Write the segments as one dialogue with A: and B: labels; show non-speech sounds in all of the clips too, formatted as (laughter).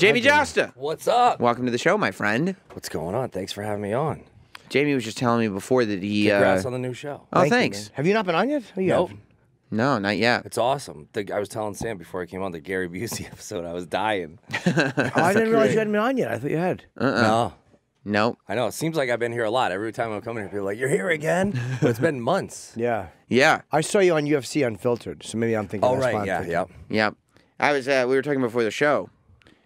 A: Jamey Jasta.
B: What's up?
A: Welcome to the show, my friend.
B: What's going on? Thanks for having me on.
A: Jamey was just telling me before that he.
B: Congrats
A: uh,
B: on the new show.
A: oh,
C: Thank
A: thanks.
C: man. Have you not been on yet? Oh, you
B: Nope.
C: have.
A: no, not yet.
B: It's awesome. The, I was telling Sam before I came on the Gary Busey (laughs) episode. I was dying. (laughs)
C: Oh, I didn't realize you hadn't been on yet. I thought you had.
B: No,
A: Nope.
B: I know. It seems like I've been here a lot. Every time I'm coming here, people are like, "You're here again," but it's been months. (laughs)
C: Yeah.
A: Yeah.
C: I saw you on UFC Unfiltered, so maybe I'm thinking.
B: Oh
C: that's why
B: right,
C: I'm
B: yeah,
C: thinking.
B: yeah.
A: Yep. I was. Uh, we were talking before the show,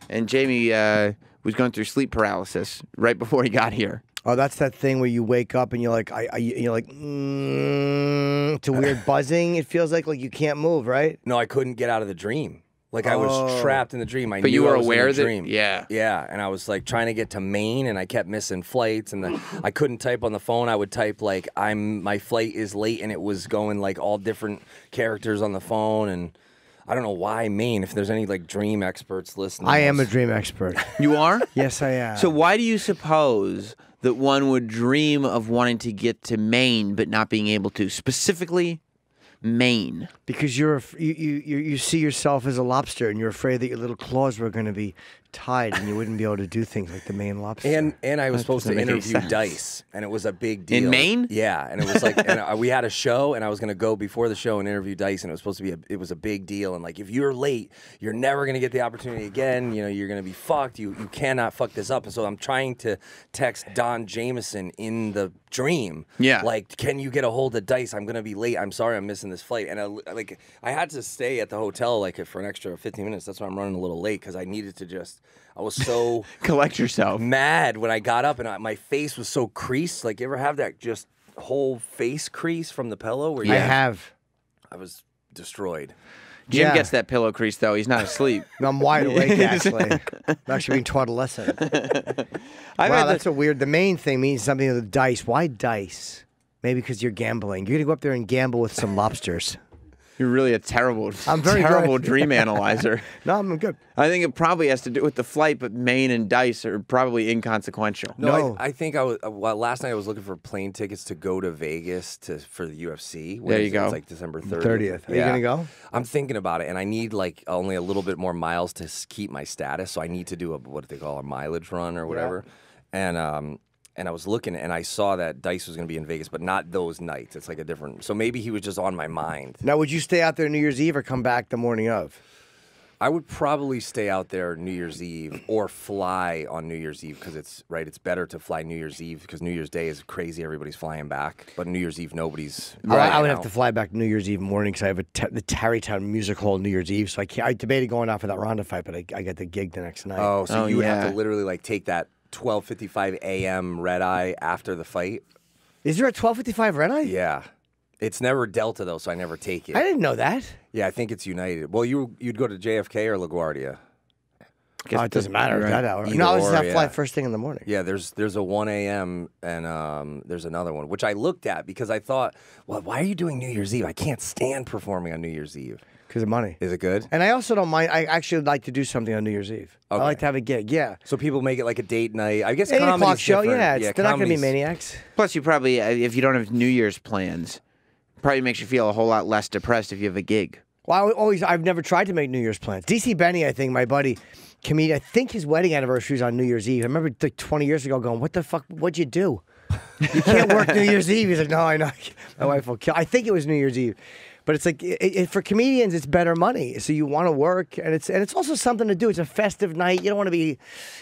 A: and Jamey uh, was going through sleep paralysis right before he got here.
C: Oh, that's that thing where you wake up and you're like, I, I you're like, mm, it's a weird (laughs) buzzing. It feels like like you can't move, right?
B: No, I couldn't get out of the dream. Like I was
C: Oh.
B: trapped in the dream. I
A: But
B: knew
A: you were
B: I was in
A: aware
B: the dream.
A: yeah.
B: yeah. And I was like trying to get to Maine, and I kept missing flights, and the, I couldn't type on the phone. I would type like I'm my flight is late, and it was going like all different characters on the phone, and I don't know why Maine. If there's any like dream experts listening,
C: I am a dream expert. (laughs)
A: You are.
C: yes, I am.
A: so why do you suppose that one would dream of wanting to get to Maine but not being able to? Specifically, Maine.
C: because you're you, you you you see yourself as a lobster, and you're afraid that your little claws were going to be tied, and you wouldn't be able to do things like the Maine lobster.
B: And and I was supposed to
A: doesn't make any
B: interview
A: sense.
B: Dice, and it was a big deal
A: In Maine?
B: Yeah, and it was like, and (laughs) uh, we had a show, and I was gonna go before the show and interview Dice, and it was supposed to be a, it was a big deal, and like if you're late, you're never gonna get the opportunity again. You know, you're gonna be fucked. You you cannot fuck this up. And so I'm trying to text Don Jameson in the dream.
A: Yeah.
B: like can you get a hold of Dice? I'm gonna be late. I'm sorry, I'm missing this flight, and I, like I had to stay at the hotel like for an extra 15 minutes. That's why I'm running a little late because I needed to just. I was so (laughs)
A: Collect yourself.
B: mad when I got up and I, my face was so creased. Like, you ever have that just whole face crease from the pillow? Where you,
C: I have.
B: I was destroyed.
A: Jim
C: Yeah.
A: gets that pillow crease though. He's not asleep. (laughs)
C: I'm wide awake (laughs) actually. I'm actually being taught a lesson.
A: I've
C: wow,
A: had the-
C: that's a weird. The main thing means something with dice. Why dice? Maybe because you're gambling. You're gonna go up there and gamble with some lobsters.
A: You're really a terrible, (laughs)
C: I'm very
A: terrible
C: good.
A: dream analyzer. (laughs)
C: No, I'm good.
A: I think it probably has to do with the flight, but Maine and Dice are probably inconsequential.
B: No,
C: No.
B: I, I think I was. uh, Well, last night I was looking for plane tickets to go to Vegas to for the UFC. When
A: There you
B: is it?
A: go.
B: It's like December 30th.
C: 30th. Are you gonna go?
B: I'm thinking about it, and I need like only a little bit more miles to keep my status. So I need to do a what do they call a mileage run or whatever. And um, and I was looking, and I saw that Dice was going to be in Vegas, but not those nights. It's like a different. So maybe he was just on my mind.
C: Now, would you stay out there New Year's Eve or come back the morning of?
B: I would probably stay out there New Year's Eve or fly on New Year's Eve because it's right. It's better to fly New Year's Eve because New Year's Day is crazy. Everybody's flying back, but New Year's Eve nobody's.
C: I- I,
B: flying
C: would have to fly back New Year's Eve morning because I have a t- the Tarrytown Music Hall New Year's Eve. So I can't, I debated going out for that Ronda fight, but I, I got the gig the next night.
B: Oh, so
A: Oh,
B: you would have to literally like take that 12:55 a.m. red eye after the fight.
C: Is there a 12:55 red eye?
B: Yeah, it's never Delta though, so I never take it.
C: I didn't know that.
B: yeah, I think it's United. Well, you you'd go to JFK or LaGuardia.
A: Guess
C: Oh, it doesn't matter
A: Right.
C: at that hour.
B: Either
C: no, I was
B: or,
C: that fly
B: yeah.
C: first thing in the morning.
B: Yeah, there's there's a 1 a.m. and um, there's another one, which I looked at because I thought, well, why are you doing New Year's Eve? I can't stand performing on New Year's Eve.
C: Because of money.
B: Is it good?
C: And I also don't mind. I actually like to do something on New Year's Eve. I like to have a gig. Yeah.
B: So people make it like a date night. I guess
C: Eight
B: comedy's
C: o'clock show.
B: different.
C: Yeah, it's, they're not going to be maniacs.
A: Plus, you probably, uh, if you don't have New Year's plans, probably makes you feel a whole lot less depressed if you have a gig.
C: Well, I always I've never tried to make New Year's plans. DC Benny, I think my buddy, comedian. I think his wedding anniversary is on New Year's Eve. I remember like 20 years ago going, "What the fuck? What'd you do? You can't work New Year's Eve." He's like, "No, I know. (laughs) My wife will kill." I think it was New Year's Eve. But it's like it, it, for comedians, it's better money. So you want to work, and it's and it's also something to do. It's a festive night. You don't want to be,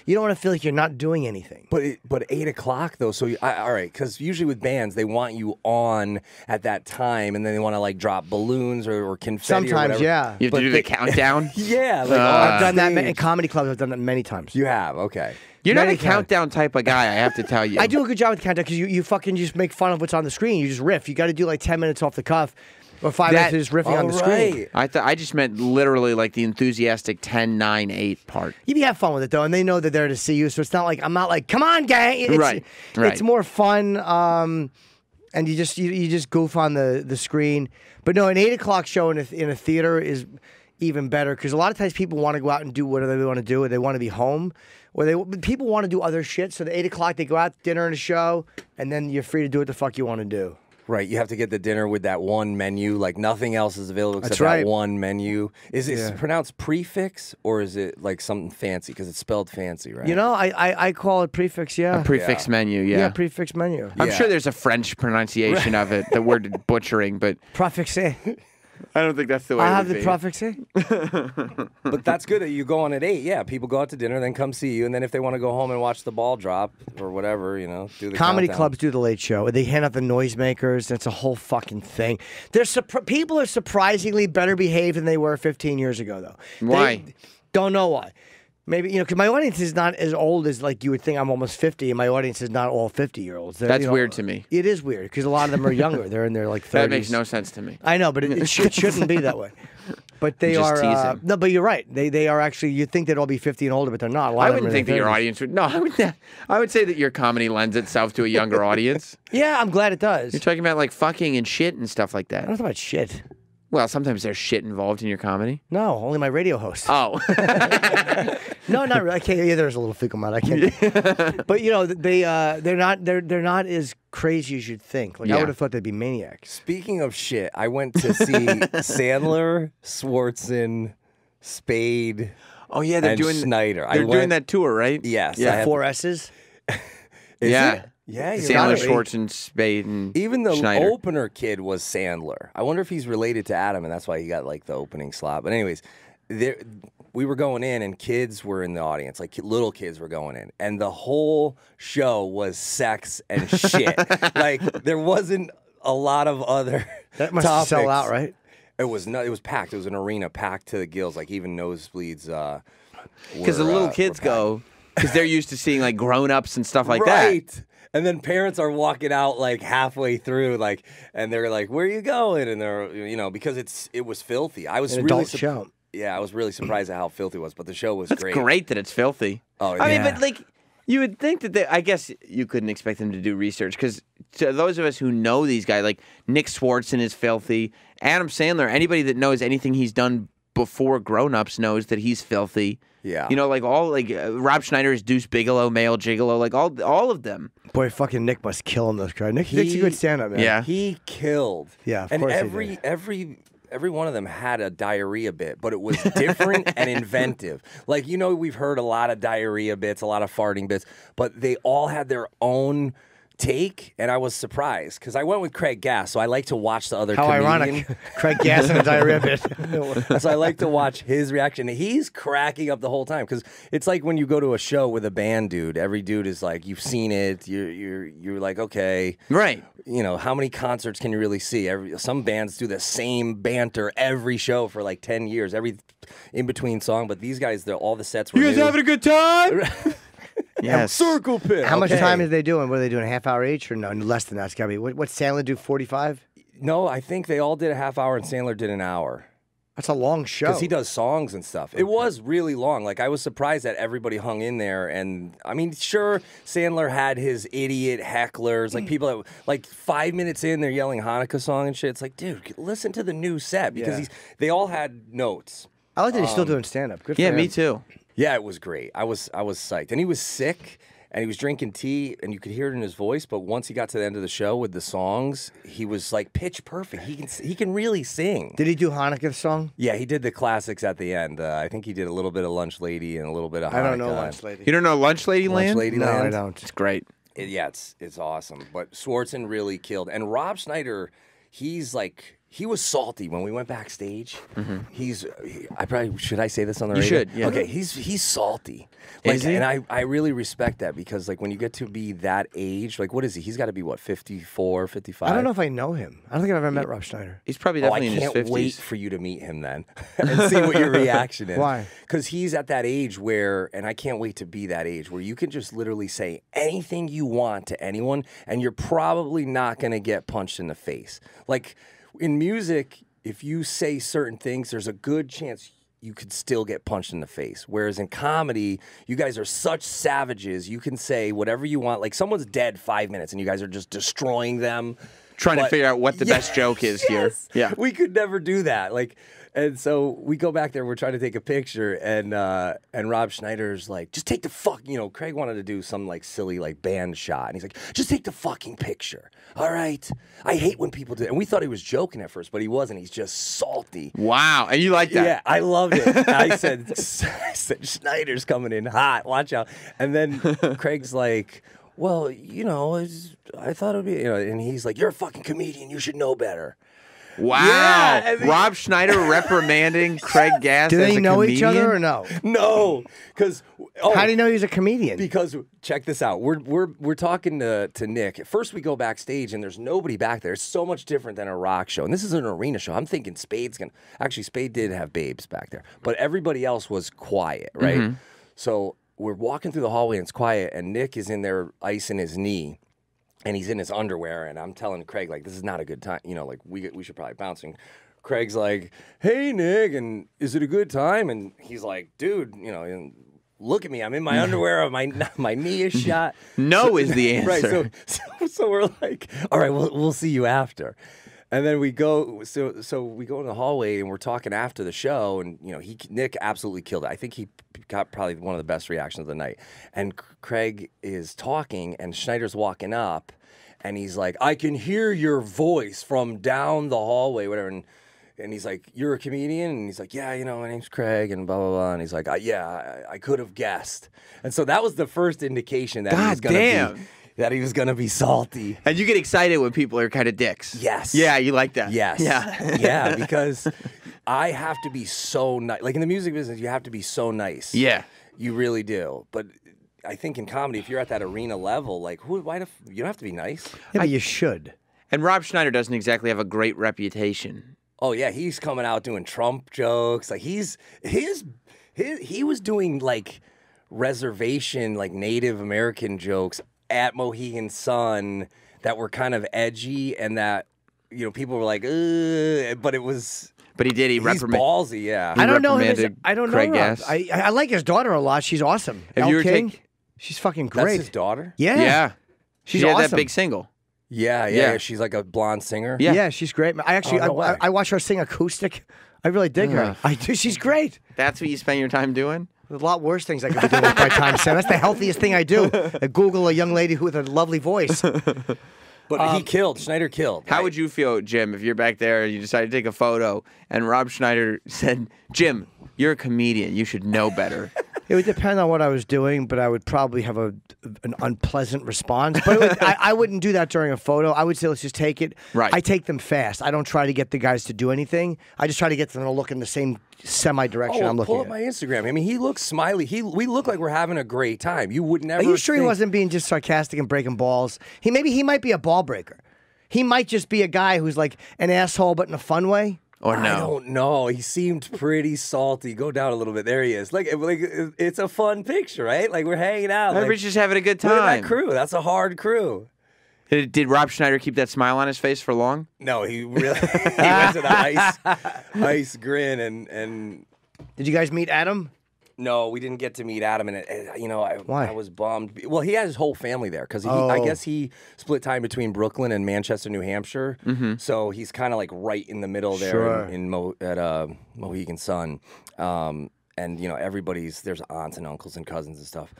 C: you don't want to feel like you're not doing anything.
B: But it, but eight o'clock though. So you, I, all right, because usually with bands they want you on at that time, and then they want to like drop balloons or, or confetti. or
C: Sometimes,
B: whatever.
C: yeah.
A: You have
B: But
A: to do
B: they-
A: the countdown. (laughs)
B: Yeah, like
A: Uh,
C: I've done that in comedy clubs. I've done that many times.
B: You have okay.
A: You're not a
C: times.
A: countdown type of guy, I have to tell (laughs) you.
C: I do a good job with countdown because you, you fucking just make fun of what's on the screen. You just riff. You got to do like ten minutes off the cuff, or five
A: That-
C: minutes riffing on
B: All
C: the screen.
A: I thought I just meant literally like the enthusiastic 10, 9, 8 part.
C: You have fun with it though, and they know that they're there to see you. So it's not like I'm not like, come on, gang. It's,
A: Right, right.
C: It's more fun, um, and you just you, you just goof on the the screen. But no, an eight o'clock show in a, in a theater is even better because a lot of times people want to go out and do whatever they want to do, or they want to be home, or they people want to do other shit. So the eight o'clock they go out to dinner and a show, and then you're free to do what the fuck you want to do.
B: Right, you have to get the dinner with that one menu. Like nothing else is available except
C: That's right.
B: that one menu. Is it
C: Yeah.
B: pronounced prefix or is it like something fancy? Because it's spelled fancy, right?
C: You know, I, I, I call it prefix. Yeah.
A: Prefix menu, yeah.
C: yeah. prefix menu.
A: I'm
B: Yeah.
A: sure there's a French pronunciation of it that we're (laughs) butchering, but
C: Prefix. I
A: I don't think that's the way.
C: I have the prefix. (laughs)
B: but that's good that you go on at eight. Yeah, people go out to dinner, then come see you, and then if they want to go home and watch the ball drop or whatever, you know, do the
C: Comedy
B: countdown.
C: clubs do the late show. They hand out the noisemakers. That's a whole fucking thing. They're surpri- people are surprisingly better behaved than they were 15 years ago, though. They-
A: Why?
C: don't know why. Maybe you know, because my audience is not as old as like you would think. I'm almost 50, and my audience is not all 50 year olds. They're,
A: That's
C: you know,
A: weird to me.
C: It is weird because a lot of them are younger. They're in their like 30s. (laughs)
A: That makes no sense to me.
C: I know, but it, it, sh- it shouldn't be that way. But they (laughs)
A: Just
C: are uh, no. But you're right. They they are actually. You think they'd all be 50 and older, but they're not. A lot
A: I wouldn't think that your audience would. No, I would. I would say that your comedy lends itself to a younger audience. (laughs)
C: Yeah, I'm glad it does.
A: You're talking about like fucking and shit and stuff like that.
C: I don't know about shit.
A: Well, sometimes there's shit involved in your comedy.
C: No, only my radio host.
A: Oh, (laughs)
C: No, not really. I can't. Yeah, there's a little fecal amount. I can't. (laughs) but you know, they uh, they're not they're they're not as crazy as you'd think. Like I
A: Yeah.
C: would have thought they'd be maniacs.
B: Speaking of shit, I went to see (laughs) Sandler, Swardson, Spade.
A: oh yeah, they're
B: And
A: doing
B: Schneider. I
A: They're doing
B: went-
A: that tour, right?
B: Yes, I
A: Yeah.
B: have-
C: Four S's.
B: Is
A: yeah.
B: it? Yeah, you're
A: Sandler,
B: right.
A: Schwartz, and Spade, and
B: Even the
A: Schneider.
B: opener kid was Sandler. I wonder if he's related to Adam, and that's why he got like the opening slot. But anyways, there we were going in, and kids were in the audience, like little kids were going in, and the whole show was sex and shit. (laughs) like there wasn't a lot of other. (laughs)
C: That must sell out, right?
B: It was no, it was packed. It was an arena packed to the gills. Like even nosebleeds. Uh,
A: because the little
B: uh,
A: kids go because they're used to seeing like grown-ups and stuff like that.
B: Right. And then parents are walking out like halfway through, like, and they're like, "Where are you going?" And they're, you know, because it's it was filthy. I was
C: An
B: really
C: adult show.
B: Yeah, I was really surprised at how filthy it was, but the show was
A: That's
B: great.
A: great. that it's filthy.
B: Oh, yeah.
A: I mean, but like you would think that they, I guess you couldn't expect them to do research because to those of us who know these guys, like Nick Swardson is filthy. Adam Sandler, anybody that knows anything he's done before Grown Ups knows that he's filthy.
B: Yeah.
A: You know, like all like uh, Rob Schneider is Deuce Bigalow, male gigolo, like all all of them.
C: Boy, fucking Nick must kill him. Those guys. Nick, Nick's a good stand-up man.
A: Yeah.
B: He killed.
C: Yeah, of
B: and
C: course he
B: every
C: did.
B: every every one of them had a diarrhea bit, but it was different and (laughs) inventive. Like you know, we've heard a lot of diarrhea bits, a lot of farting bits, but they all had their own take, and I was surprised because I went with Craig Gass, so I like to watch the other.
C: How
B: comedian.
C: ironic. (laughs) (laughs) Craig Gass and a diarrhea bit. (laughs)
B: so I like to watch his reaction. He's cracking up the whole time because it's like when you go to a show with a band dude. Every dude is like, you've seen it. You're you're you're like, okay,
A: Right.
B: you know, how many concerts can you really see? Every some bands do the same banter every show for like ten years, every in between song. But these guys, they're all the sets were
A: You guys
B: new.
A: having a good time? (laughs) yes.
B: circle pit.
C: How much
B: okay.
C: time are they doing? What are they doing? A half hour each or no? Less than that. It's gotta be. What, what's Sandler do? Forty-five.
B: No, I think they all did a half hour, and Sandler did an hour.
C: That's a long show.
B: because he does songs and stuff. It was really long. Like I was surprised that everybody hung in there. And I mean, sure, Sandler had his idiot hecklers, like hmm. people that like five minutes in, they're yelling Hanukkah song and shit. It's like, dude, listen to the new set because
C: Yeah.
B: he's. They all had notes.
C: I like that he's still um, doing stand-up. Good. For
A: Yeah,
C: him.
A: me too.
B: Yeah, it was great. I was I was psyched, and he was sick. And he was drinking tea, and you could hear it in his voice. But once he got to the end of the show with the songs, he was like pitch perfect. He can he can really sing.
C: Did he do Hanukkah song?
B: Yeah, he did the classics at the end. Uh, I think he did a little bit of Lunch Lady and a little bit of
C: I don't know Lunch Lady.
A: You don't know Lunch Lady
B: Lunch
A: Land?
B: Lady
C: No, I don't.
A: It's great.
B: It- yeah, it's it's awesome. But Swardson really killed, and Rob Schneider, he's like he was salty when we went backstage. Mm-hmm. He's he- I probably should I say this on the
A: You
B: radio?
A: should, yeah.
B: Okay, he's he's salty. Like,
A: Is he?
B: And I I really respect that because like when you get to be that age, like what is he? He's got to be what 54, 55.
C: I don't know if I know him. I don't think I've ever met Rob Schneider.
A: He's probably
B: Oh, I
A: definitely in his
B: can't wait for you to meet him then (laughs) and see what your (laughs) reaction is.
C: Why?
B: Because he's at that age where, and I can't wait to be that age where you can just literally say anything you want to anyone, and you're probably not going to get punched in the face. Like in music, if you say certain things, there's a good chance you could still get punched in the face. Whereas in comedy, you guys are such savages. You can say whatever you want. Like someone's dead five minutes, and you guys are just destroying them.
A: Trying to figure out what the (laughs) best joke is here. Yeah.
B: We could never do that. Like And so we go back there. We're trying to take a picture, and uh, and Rob Schneider's like, "Just take the fuck." You know, Craig wanted to do some like silly like band shot, and he's like, "Just take the fucking picture." All right. I hate when people do. And we thought he was joking at first, but he wasn't. He's just salty.
A: Wow, and you like that?
B: Yeah, I loved it. (laughs) I said, I said, Schneider's coming in hot. Watch out. And then (laughs) Craig's like, well, you know, I thought it would be, you know, and he's like, you're a fucking comedian. You should know better.
A: Wow.
B: Yeah, I mean-
A: Rob Schneider reprimanding (laughs) Craig Gass.
C: Do
A: as
C: they
A: a
C: know each other or no?
B: No, because oh,
C: How do you know he's a comedian?
B: Because check this out. We're we're we're talking to, to Nick. At first we go backstage and there's nobody back there. It's so much different than a rock show. And this is an arena show. I'm thinking Spade's gonna actually Spade did have babes back there. But everybody else was quiet, right? Mm-hmm. So we're walking through the hallway and it's quiet, and Nick is in there icing his knee. And he's in his underwear, and I'm telling Craig like this is not a good time. You know, like we we should probably bounce. And Craig's like, "Hey Nick, and is it a good time?" And he's like, "Dude, you know, and look at me. I'm in my (laughs) underwear. My (laughs) my knee is shot."
A: No is the answer. (laughs)
B: Right. So, so, so we're like, all right, we'll, we'll see you after. And then we go, so so we go in the hallway and we're talking after the show, and you know, he Nick absolutely killed it. I think he got probably one of the best reactions of the night. And Craig is talking, and Schneider's walking up, and he's like, "I can hear your voice from down the hallway, whatever." And and he's like, "You're a comedian," and he's like, "Yeah, you know, my name's Craig," and blah blah blah. And he's like, "Uh, "Yeah, I, I could have guessed." And so that was the first indication that he was
A: God
B: gonna
A: damn.
B: be that he was gonna be salty.
A: And you get excited when people are kind of dicks.
B: Yes.
A: Yeah, you like that.
B: Yes.
A: Yeah.
B: yeah, (laughs) because I have to be so nice. Like in the music business, you have to be so nice.
A: Yeah.
B: You really do. But I think in comedy, if you're at that arena level, like who? Why? The, f- you don't have to be nice.
C: yeah, but you should.
A: And Rob Schneider doesn't exactly have a great reputation.
B: Oh yeah, he's coming out doing Trump jokes. Like he's his his he was doing like reservation like Native American jokes at Mohegan Sun that were kind of edgy and that you know people were like, but it was
A: But he did. He
B: he's
A: reprimanded.
B: ballsy. Yeah.
C: I don't know him. As, I don't know Rob. I, I I like his daughter a lot. She's awesome.
A: Have
C: Elle
A: you ever
C: King.
A: take-
C: She's fucking
B: That's
C: great.
B: his daughter.
C: Yeah.
A: Yeah.
C: She's
A: she had
C: awesome.
A: that big single.
B: Yeah, yeah,
A: Yeah.
B: yeah. She's like a blonde singer.
A: Yeah.
C: Yeah, she's great. I actually
B: Oh, no
C: I, I. I watch her sing acoustic. I really dig her. I do. She's great.
A: That's what you spend your time doing?
C: There's a lot worse things I could be doing with my time, Sam. That's the healthiest thing I do. I Google a young lady with a lovely voice. (laughs)
B: But he um, killed. Schneider killed.
A: How would you feel, Jim, if you're back there and you decide to take a photo and Rob Schneider said, Jim, you're a comedian. You should know better.
C: It would depend on what I was doing, but I would probably have a an unpleasant response. But would, I, I wouldn't do that during a photo. I would say, let's just take it.
A: Right.
C: I take them fast. I don't try to get the guys to do anything. I just try to get them to look in the same semi
B: Oh,
C: direction I'm
B: well, pull
C: looking
B: up
C: at.
B: my Instagram. I mean, he looks smiley. He we look like we're having a great time. You would never.
C: Are you sure he wasn't being just sarcastic and breaking balls? He maybe he might be a ball breaker. He might just be a guy who's like an asshole, but in a fun way.
A: Or
B: I don't know. He seemed pretty salty. Go down a little bit. There he is. Like, like it's a fun picture, right? Like we're hanging out. Like,
A: Everybody's just having a good
B: look at
A: time.
B: that crew. That's a hard crew.
A: Did, did Rob Schneider keep that smile on his face for long?
B: No, he really (laughs) he went to the (laughs) ice, ice grin, and and
C: Did you guys meet Adam?
B: No, we didn't get to meet Adam, and it, it- you know, I,
C: Why?
B: I was bummed. Well, he had his whole family there because I
C: Oh.
B: guess he split time between Brooklyn and Manchester, New Hampshire. So he's kind of like right in the middle there
C: Sure.
B: in, in Mo, at uh, Mohegan Sun. Um, and you know, everybody's there's aunts and uncles and cousins and stuff.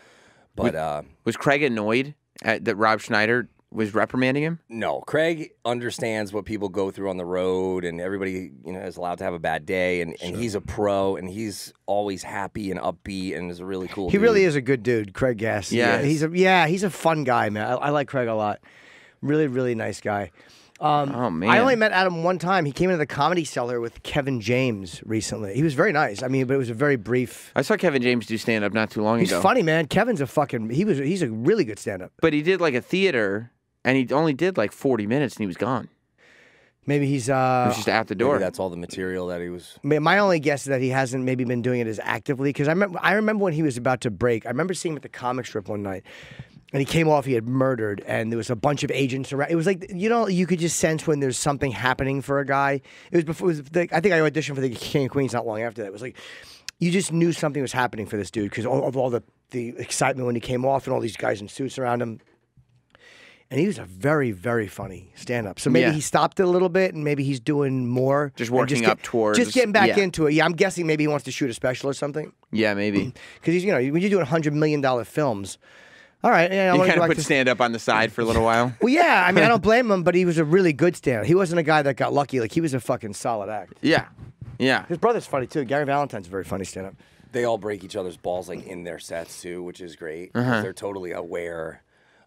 B: But uh,
A: Was Craig annoyed at, that Rob Schneider was reprimanding him?
B: No, Craig understands what people go through on the road, and everybody you know is allowed to have a bad day, and, and he's a pro, and he's always happy and upbeat, and is a really cool.
C: He
B: dude.
C: really is a good dude, Craig Gass.
A: Yes.
C: he's a yeah, he's a fun guy, man. I, I like Craig a lot. Really, really nice guy. Um,
A: Oh, man.
C: I only met Adam one time. He came into the comedy cellar with Kevin James recently. He was very nice. I mean, but it was a very brief.
A: I saw Kevin James do stand up not too long
C: He's
A: ago.
C: He's funny, man. Kevin's a fucking. He was. He's a really good stand-up.
A: But he did like a theater and he only did like 40 minutes and he was gone.
C: Maybe he's.
A: He
C: uh
A: was just out the
B: Maybe
A: door.
B: that's all the material that he was.
C: My only guess is that he hasn't maybe been doing it as actively because I remember I remember when he was about to break. I remember seeing him at the comic strip one night, and he came off. He had murdered, and there was a bunch of agents around. It was like you know you could just sense when there's something happening for a guy. It was before. It was the, I think I auditioned for the King of Queens not long after that. It was like you just knew something was happening for this dude because of all the the excitement when he came off and all these guys in suits around him. And he was a very, very funny stand-up. So maybe
A: Yeah.
C: he stopped it a little bit, and maybe he's doing more,
A: Just
C: and
A: working
C: get-
A: up towards-
C: just getting back
A: yeah.
C: into it. Yeah, I'm guessing maybe he wants to shoot a special or something
A: Yeah, maybe. (clears throat)
C: because he's you know when you're doing hundred million dollar films. All right, yeah, I
A: You
C: wanna
A: kind
C: go
A: of
C: back
A: put
C: to-
A: stand up on the side for a little while. (laughs)
C: Well, yeah, I mean, I don't (laughs) blame him, but he was a really good stand. Up. He wasn't a guy that got lucky. Like he was a fucking solid act.
A: Yeah, yeah.
C: His brother's funny too. Gary Valentine's a very funny stand-up.
B: They all break each other's balls like in their sets too, which is great. 'cause
A: Uh-huh.
B: They're totally aware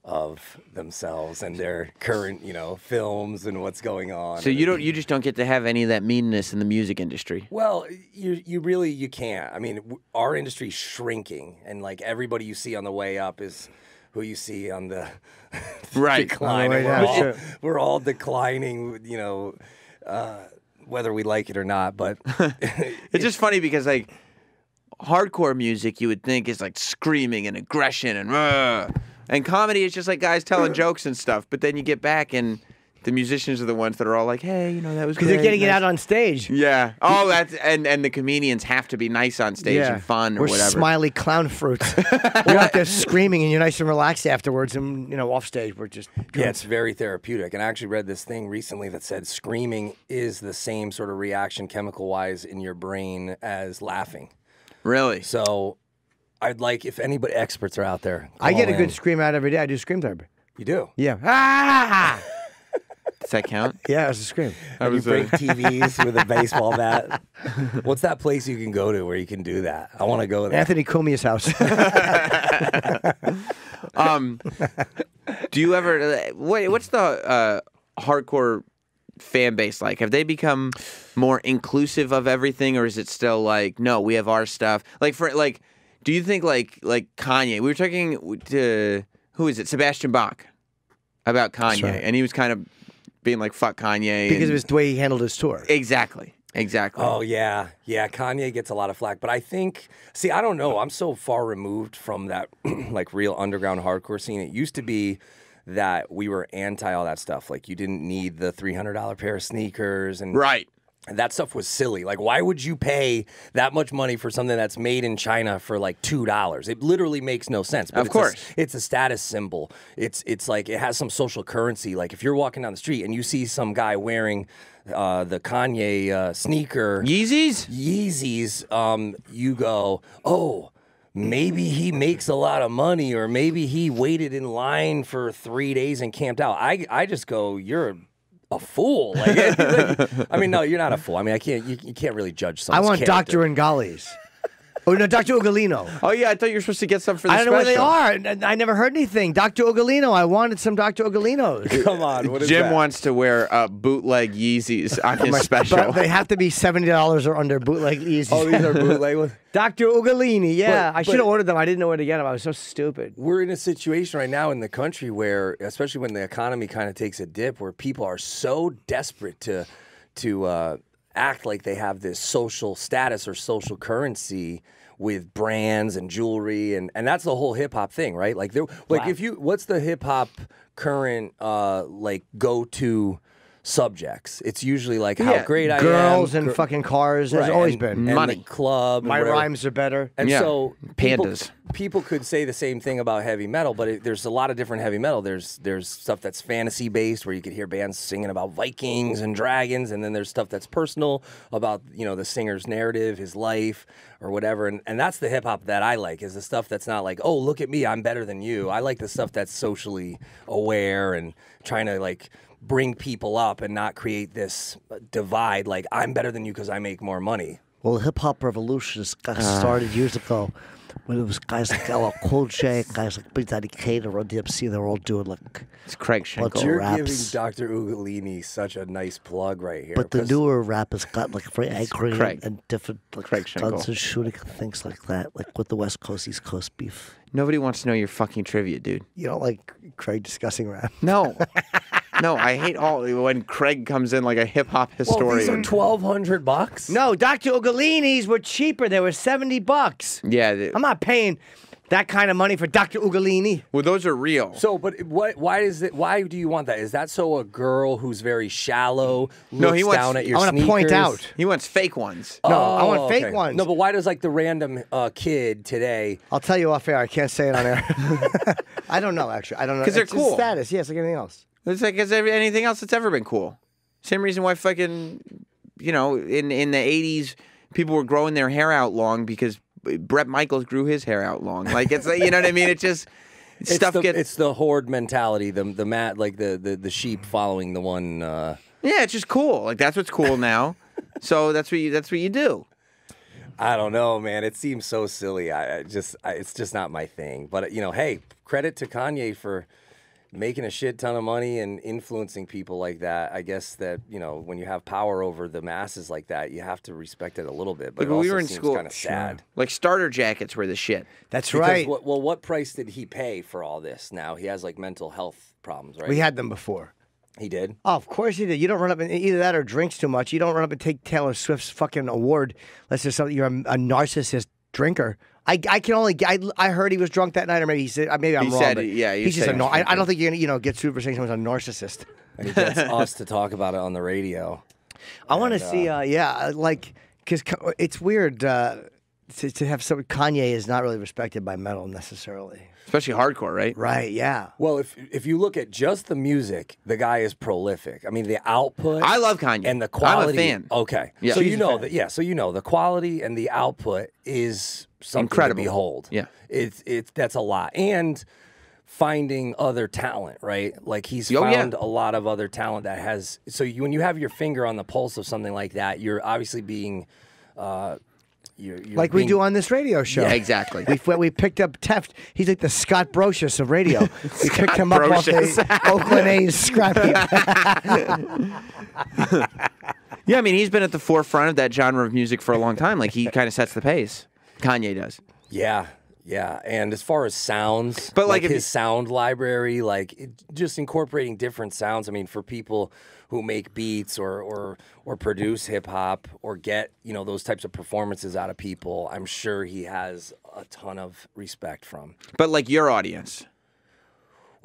B: of themselves and their current, you know, films and what's going on.
A: So you don't, you just don't get to have any of that meanness in the music industry.
B: Well, you you really you can't. I mean, w- our industry's shrinking, and like everybody you see on the way up is who you see on the (laughs)
A: Right.
B: decline.
C: On the
B: and
C: way
B: we're, all,
C: sure.
B: we're all declining, you know, uh, whether we like it or not. But (laughs)
A: It's just funny because like hardcore music, you would think is like screaming and aggression and "Rah." And comedy is just like guys telling jokes and stuff. But then you get back and the musicians are the ones that are all like, "Hey, you know that was
C: Because they're
A: great,
C: getting it out on stage.
A: Yeah. Oh, that's and and the comedians have to be nice on stage and fun or
C: We're
A: whatever.
C: smiley clown fruits. (laughs) we're out there screaming, and you're nice and relaxed afterwards. And you know, off stage, we're just
B: Yeah, it's very therapeutic. And I actually read this thing recently that said screaming is the same sort of reaction chemical wise in your brain as laughing.
A: Really?
B: So I'd like if anybody experts are out there.
C: I get a
B: call
C: good scream out every day. I do scream therapy.
B: You do.
C: Yeah. Ah! (laughs)
A: Does that count?
C: Yeah, it's a scream.
B: I you
A: was,
B: break TVs with a (laughs) baseball bat. What's that place you can go to where you can do that? I want to go there.
C: Anthony Cumia's house. (laughs)
A: Um, do you ever? What, what's the uh, hardcore fan base like? Have they become more inclusive of everything, or is it still like, no, we have our stuff? Like for like, do you think like like Kanye? We were talking to who is it? Sebastian Bach about Kanye,
C: right.
A: and he was kind of being like, "Fuck Kanye,"
C: because
A: and-
C: of his, the way he handled his tour.
A: exactly, exactly.
B: Oh yeah, yeah. Kanye gets a lot of flack, but I think, see, I don't know. I'm so far removed from that, (clears throat) like real underground hardcore scene. It used to be that we were anti all that stuff. Like you didn't need the three hundred dollar pair of sneakers, and
A: right.
B: And that stuff was silly. Like, why would you pay that much money for something that's made in China for like two dollars? It literally makes no sense. But
A: Of
B: it's a-
A: course.
B: it's a status symbol. It's it's like it has some social currency. Like if you're walking down the street and you see some guy wearing uh, the Kanye uh, sneaker,
A: Yeezys.
B: Yeezys, um, you go, oh, maybe he makes a lot of money, or maybe he waited in line for three days and camped out. I, I just go, you're a fool. Like, I mean, no, you're not a (laughs) fool. I mean, I can't, you, you can't really judge
C: someone.
B: I
C: want
B: character.
C: Dr. Ngali's. Oh, no, Dr. Ugolino.
A: Oh yeah, I thought you were supposed to get some for the
C: I don't know where they are. I never heard anything. Dr. Ugolino. I wanted some Dr. Ugolinos. (laughs)
B: Come on, what is
A: Jim
B: that?
A: wants to wear uh, bootleg Yeezys (laughs) on his special.
C: But they have to be seventy dollars or under bootleg Yeezys.
B: Oh, these are (laughs) bootleg ones.
C: Dr. Ugolini. Yeah,
B: But-
C: I should have ordered them. I didn't know where to get them. I was so stupid.
B: We're in a situation right now in the country where, especially when the economy kind of takes a dip, where people are so desperate to to uh, act like they have this social status or social currency with brands and jewelry, and and that's the whole hip hop thing, right? Like, there, like if you, what's the hip hop current uh, like go to subjects? It's usually like how
A: Yeah,
B: great I am,
C: Girls and
B: gr-
C: fucking cars. There's
B: right,
C: always
B: and-
C: been.
B: and
A: Money.
B: the club. and
C: My
B: whatever.
C: rhymes are better.
B: And
A: Yeah.
B: so people,
A: Pandas.
B: people could say the same thing about heavy metal, but it, there's a lot of different heavy metal. There's there's stuff that's fantasy based where you could hear bands singing about Vikings and dragons, and then there's stuff that's personal about you know the singer's narrative, his life, or whatever. And and that's the hip hop that I like is the stuff that's not like oh look at me I'm better than you. I like the stuff that's socially aware and trying to like bring people up and not create this divide like I'm better than you because I make more money.
D: Well, hip hop revolution has got ah. started years ago when it was guys like LL Cool J, guys like Big Daddy Kane, and Run DMC. They're all doing like.
A: it's Craig Schenkel.
D: What's
B: You're
D: raps.
B: giving Dr. Ugolini such a nice plug right here.
D: But the newer rap has got like very angry and,
A: Craig.
D: and different like
A: Craig Schenkel.
D: guns and shooting and things like that, like with the West Coast East Coast beef.
A: Nobody wants to know your fucking trivia, dude.
C: You don't like Craig discussing rap.
A: No. (laughs) no, I hate all when Craig comes in like a hip hop historian.
B: well, these are twelve hundred bucks.
C: No, Dr. Ugolini's were cheaper. They were 70 bucks.
A: yeah, the-
C: I'm not paying That kind of money for Dr. Ugolini.
A: Well, those are real.
B: So, but what? Why is it? Why do you want that? Is that so a girl who's very shallow
A: No,
B: looks
A: he wants-
B: down at your
C: I want to point out.
A: he wants fake ones.
C: No, I want
B: Oh,
C: fake
B: okay.
C: ones.
B: No, but why does like the random uh, kid today?
C: I'll tell you off air. I can't say it on air. (laughs) I don't know, actually. I don't know.
A: Because they're
C: It's
A: cool.
C: status. Yes, like anything else.
A: It's like as anything else that's ever been cool. Same reason why fucking, you know, in in the '80s, people were growing their hair out long because Bret Michaels grew his hair out long. Like it's like you know what I mean. It just (laughs)
B: It's
A: stuff
B: the,
A: gets
B: it's the horde mentality. The the mat like the, the the sheep following the one. Uh,
A: yeah, it's just cool. Like that's what's cool now. so that's what you that's what you do.
B: I don't know, man. It seems so silly. I, I just, I, it's just not my thing. But you know, hey, credit to Kanye for making a shit ton of money and influencing people like that. I guess that you know, when you have power over the masses like that, you have to respect it a little bit. But
A: Like
B: it
A: when we were in
B: seems
A: school,
B: kind of sad.
A: Like starter jackets were the shit.
C: That's
B: Because
C: right.
B: What, well, what price did he pay for all this? Now he has like mental health problems, right?
C: We had them before.
B: he did.
C: Oh, of course you did. You don't run up and either that or drinks too much. You don't run up and take Taylor Swift's fucking award unless there's something you're a, a narcissist drinker. I, I can only I, I heard he was drunk that night or maybe he said maybe I'm
A: He
C: wrong.
A: said
C: but
A: yeah, he
C: he's just
A: said
C: a
A: he was
C: I, I don't think you're gonna you know get sued for saying someone's a narcissist.
B: And (laughs) he gets us to talk about it on the radio.
C: I want to see uh, yeah like because it's weird uh, to, to have some Kanye is not really respected by metal necessarily.
A: Especially hardcore, right?
C: Right? Yeah.
B: Well, if if you look at just the music, the guy is prolific. I mean, the output.
A: I love Kanye.
B: and the quality.
A: I'm a fan.
B: Okay,
A: Yeah.
B: so
A: He's
B: you know that. Yeah, so you know the quality and the output is something
A: Incredible.
B: to behold.
A: Yeah.
B: it's it's that's a lot, and finding other talent, right? Like he's
A: Oh, yeah.
B: found a lot of other talent that has. So you, when you have your finger on the pulse of something like that, you're obviously being. Uh, you're, you're
C: Like we do on this radio show.
A: Yeah, exactly.
C: We, we picked up Teft. He's like the Scott Brosius of radio. (laughs) We picked him up off the Oakland A's scrap. (laughs)
A: Yeah, I mean he's been at the forefront of that genre of music for a long time. Like he (laughs) kind of sets the pace. Kanye does.
B: Yeah, yeah. And as far as sounds,
A: But, like,
B: like,
A: if
B: his
A: you-
B: sound library, like it, just incorporating different sounds. I mean, for people who make beats or or or produce hip hop or get you know those types of performances out of people, I'm sure he has a ton of respect from.
A: But like your audience.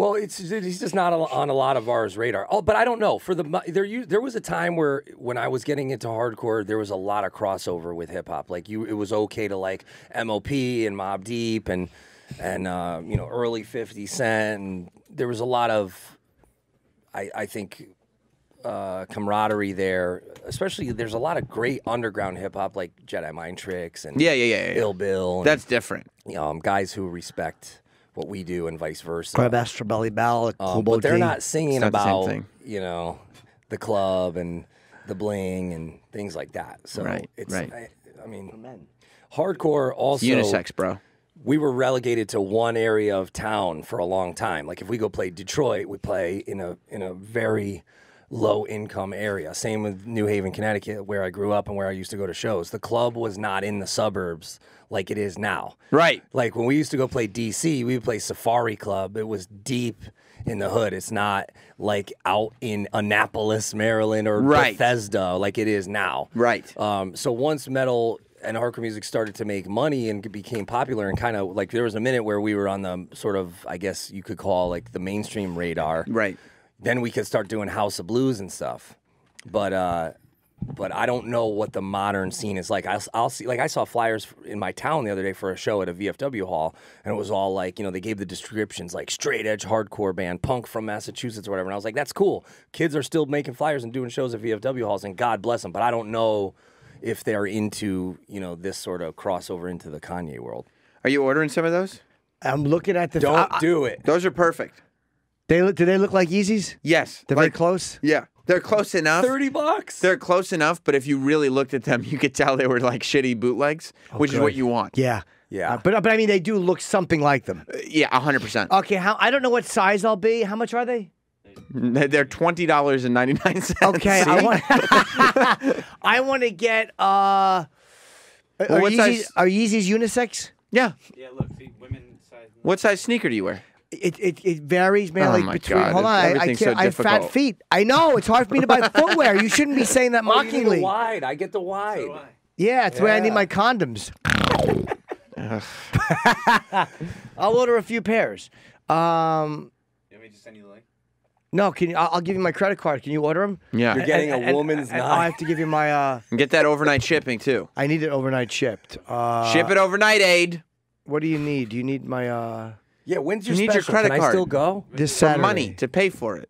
B: Well, it's he's just not on a lot of ours radar. Oh, but I don't know. For the there, you there was a time where when I was getting into hardcore, there was a lot of crossover with hip hop. Like you, it was okay to like MOP and Mobb Deep and and uh, you know early Fifty Cent. And there was a lot of, I I think, uh, camaraderie there. Especially, there's a lot of great underground hip hop like Jedi Mind Tricks and
A: Yeah, yeah, yeah, yeah.
B: Ill Bill.
A: That's different.
B: um, guys who respect what we do and vice versa.
D: Crabastra Belly Bell,
B: Um, but they're not singing
A: not
B: about you know the club and the bling and things like that. So
A: Right,
B: it's
A: right.
B: I, I mean, hardcore also
A: Unisex, bro.
B: we were relegated to one area of town for a long time. Like if we go play Detroit, we play in a in a very low income area. Same with New Haven, Connecticut, where I grew up and where I used to go to shows. The club was not in the suburbs like it is now.
A: Right.
B: Like when we used to go play DC, we would play Safari Club. It was deep in the hood. It's not like out in Annapolis, Maryland, or
A: Right.
B: Bethesda like it is now.
A: Right.
B: Um, so once metal and hardcore music started to make money and became popular, and kind of like there was a minute where we were on the sort of, I guess you could call like the mainstream radar.
A: Right.
B: Then we could start doing House of Blues and stuff. But uh, but I don't know what the modern scene is like. I'll, I'll see, like I saw flyers in my town the other day for a show at a VFW hall, and it was all like, you know, they gave the descriptions like straight edge hardcore band, punk from Massachusetts or whatever. And I was like, that's cool. Kids are still making flyers and doing shows at VFW halls, and God bless them. But I don't know if they're into, you know, this sort of crossover into the Kanye world.
A: Are you ordering some of those?
C: I'm looking at the.
B: Don't
C: I- I-
B: do it.
A: Those are perfect.
C: They look. Do they look like Yeezys?
A: Yes.
C: They're very close.
A: Yeah. They're close enough.
B: Thirty bucks.
A: They're close enough, but if you really looked at them, you could tell they were like shitty bootlegs, which is what you want.
C: Yeah.
B: Yeah.
C: Uh, but but I mean, they do look something like them.
A: Yeah, hundred percent.
C: Okay. How I don't know what size I'll be. How much are they?
A: They're twenty dollars and ninety nine cents.
C: Okay. I want. (laughs) I want to get. uh Are,
A: what
C: Yeezys,
A: size-
C: are Yeezys unisex?
A: Yeah.
E: Yeah, look, see, women size.
A: What size sneaker do you wear?
C: It, it it varies, man.
A: Oh
C: like
A: my
C: between.
A: God,
C: Hold on, I, I can't.
A: so
C: I have fat feet. I know it's hard for me to buy (laughs) footwear. You shouldn't be saying that
B: Oh, you need the wide. I get the wide.
C: yeah, it's where I need my condoms. (laughs) I'll order a few pairs. Um,
E: You want me to send you the link?
C: no, can you? I'll, I'll give you my credit card. Can you order them?
A: Yeah.
B: You're getting a woman's
C: and
B: knife.
C: I have to give you my. Uh,
A: And get that overnight shipping too.
C: I need it overnight shipped. Uh,
A: Ship it overnight, Aid.
C: What do you need? Do you need my uh
B: Yeah, when's your
A: You need your
B: special?
A: credit
B: Can I
A: card.
B: still go?
C: this
A: For
C: Saturday?
A: money to pay for it.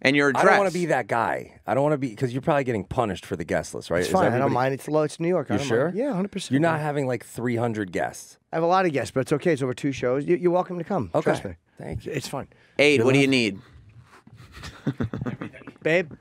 A: And your
B: I
A: address.
B: don't want to be that guy. I don't want to be because you're probably getting punished for the guest list, right?
C: It's
B: Is
C: fine. I don't
B: everybody-
C: mind. It's low. It's New York. I
B: You
C: don't
B: sure?
C: Mind. Yeah, hundred percent.
B: You're not having like 300 guests.
C: I have a lot of guests, but it's okay. It's over two shows. You, you're welcome to come.
B: Okay.
C: Trust me.
B: Thank you.
C: It's fun,
A: Aid, what do you need? Everything.
C: Babe.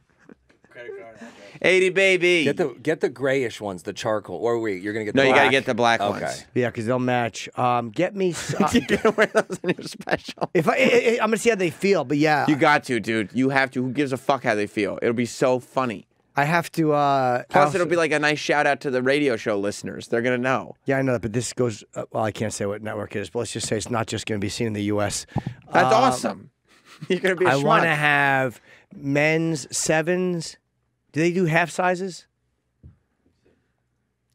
E: Credit card address.
A: 80 baby.
B: Get the get the grayish ones, the charcoal. Or wait, you're gonna get.
A: no,
B: the
A: you got to
B: black.
A: get the black
B: Okay.
A: ones.
C: Yeah, because they'll match. Um, get me. s- (laughs) Uh,
A: You're going to wear those in your special.
C: if I, I, I, I'm gonna see how they feel, but yeah,
A: You got to, dude. You have to. Who gives a fuck how they feel? It'll be so funny.
C: I have to. Uh,
A: Plus,
C: also-
A: it'll be like a nice shout out to the radio show listeners. They're gonna know.
C: Yeah, I know that, but this goes. Uh, well, I can't say what network it is, but let's just say it's not just going to be seen in the U.S.
A: That's
C: Um,
A: awesome. (laughs) You're gonna be. a
C: I want to have men's sevens. Do they do half sizes?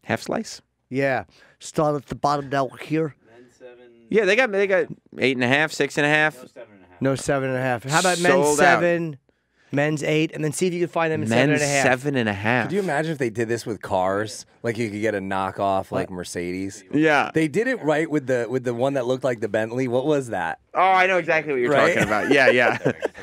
A: half slice.
C: Yeah.
D: Start at the bottom down here.
E: Then seven.
A: Yeah, they got they got eight and a half, six and a half.
E: No, seven and a half.
C: No seven and a half. How about men's
A: Sold out.
C: seven, men's eight, and then see if you can find them in
A: Men's
C: and a half.
A: seven and a half.
B: Could you imagine if they did this with cars? Like you could get a knockoff like Mercedes.
A: Yeah.
B: They did it right with the with the one that looked like the Bentley. What was that?
A: oh, I know exactly what you're
B: Right?
A: talking about. Yeah, yeah. (laughs)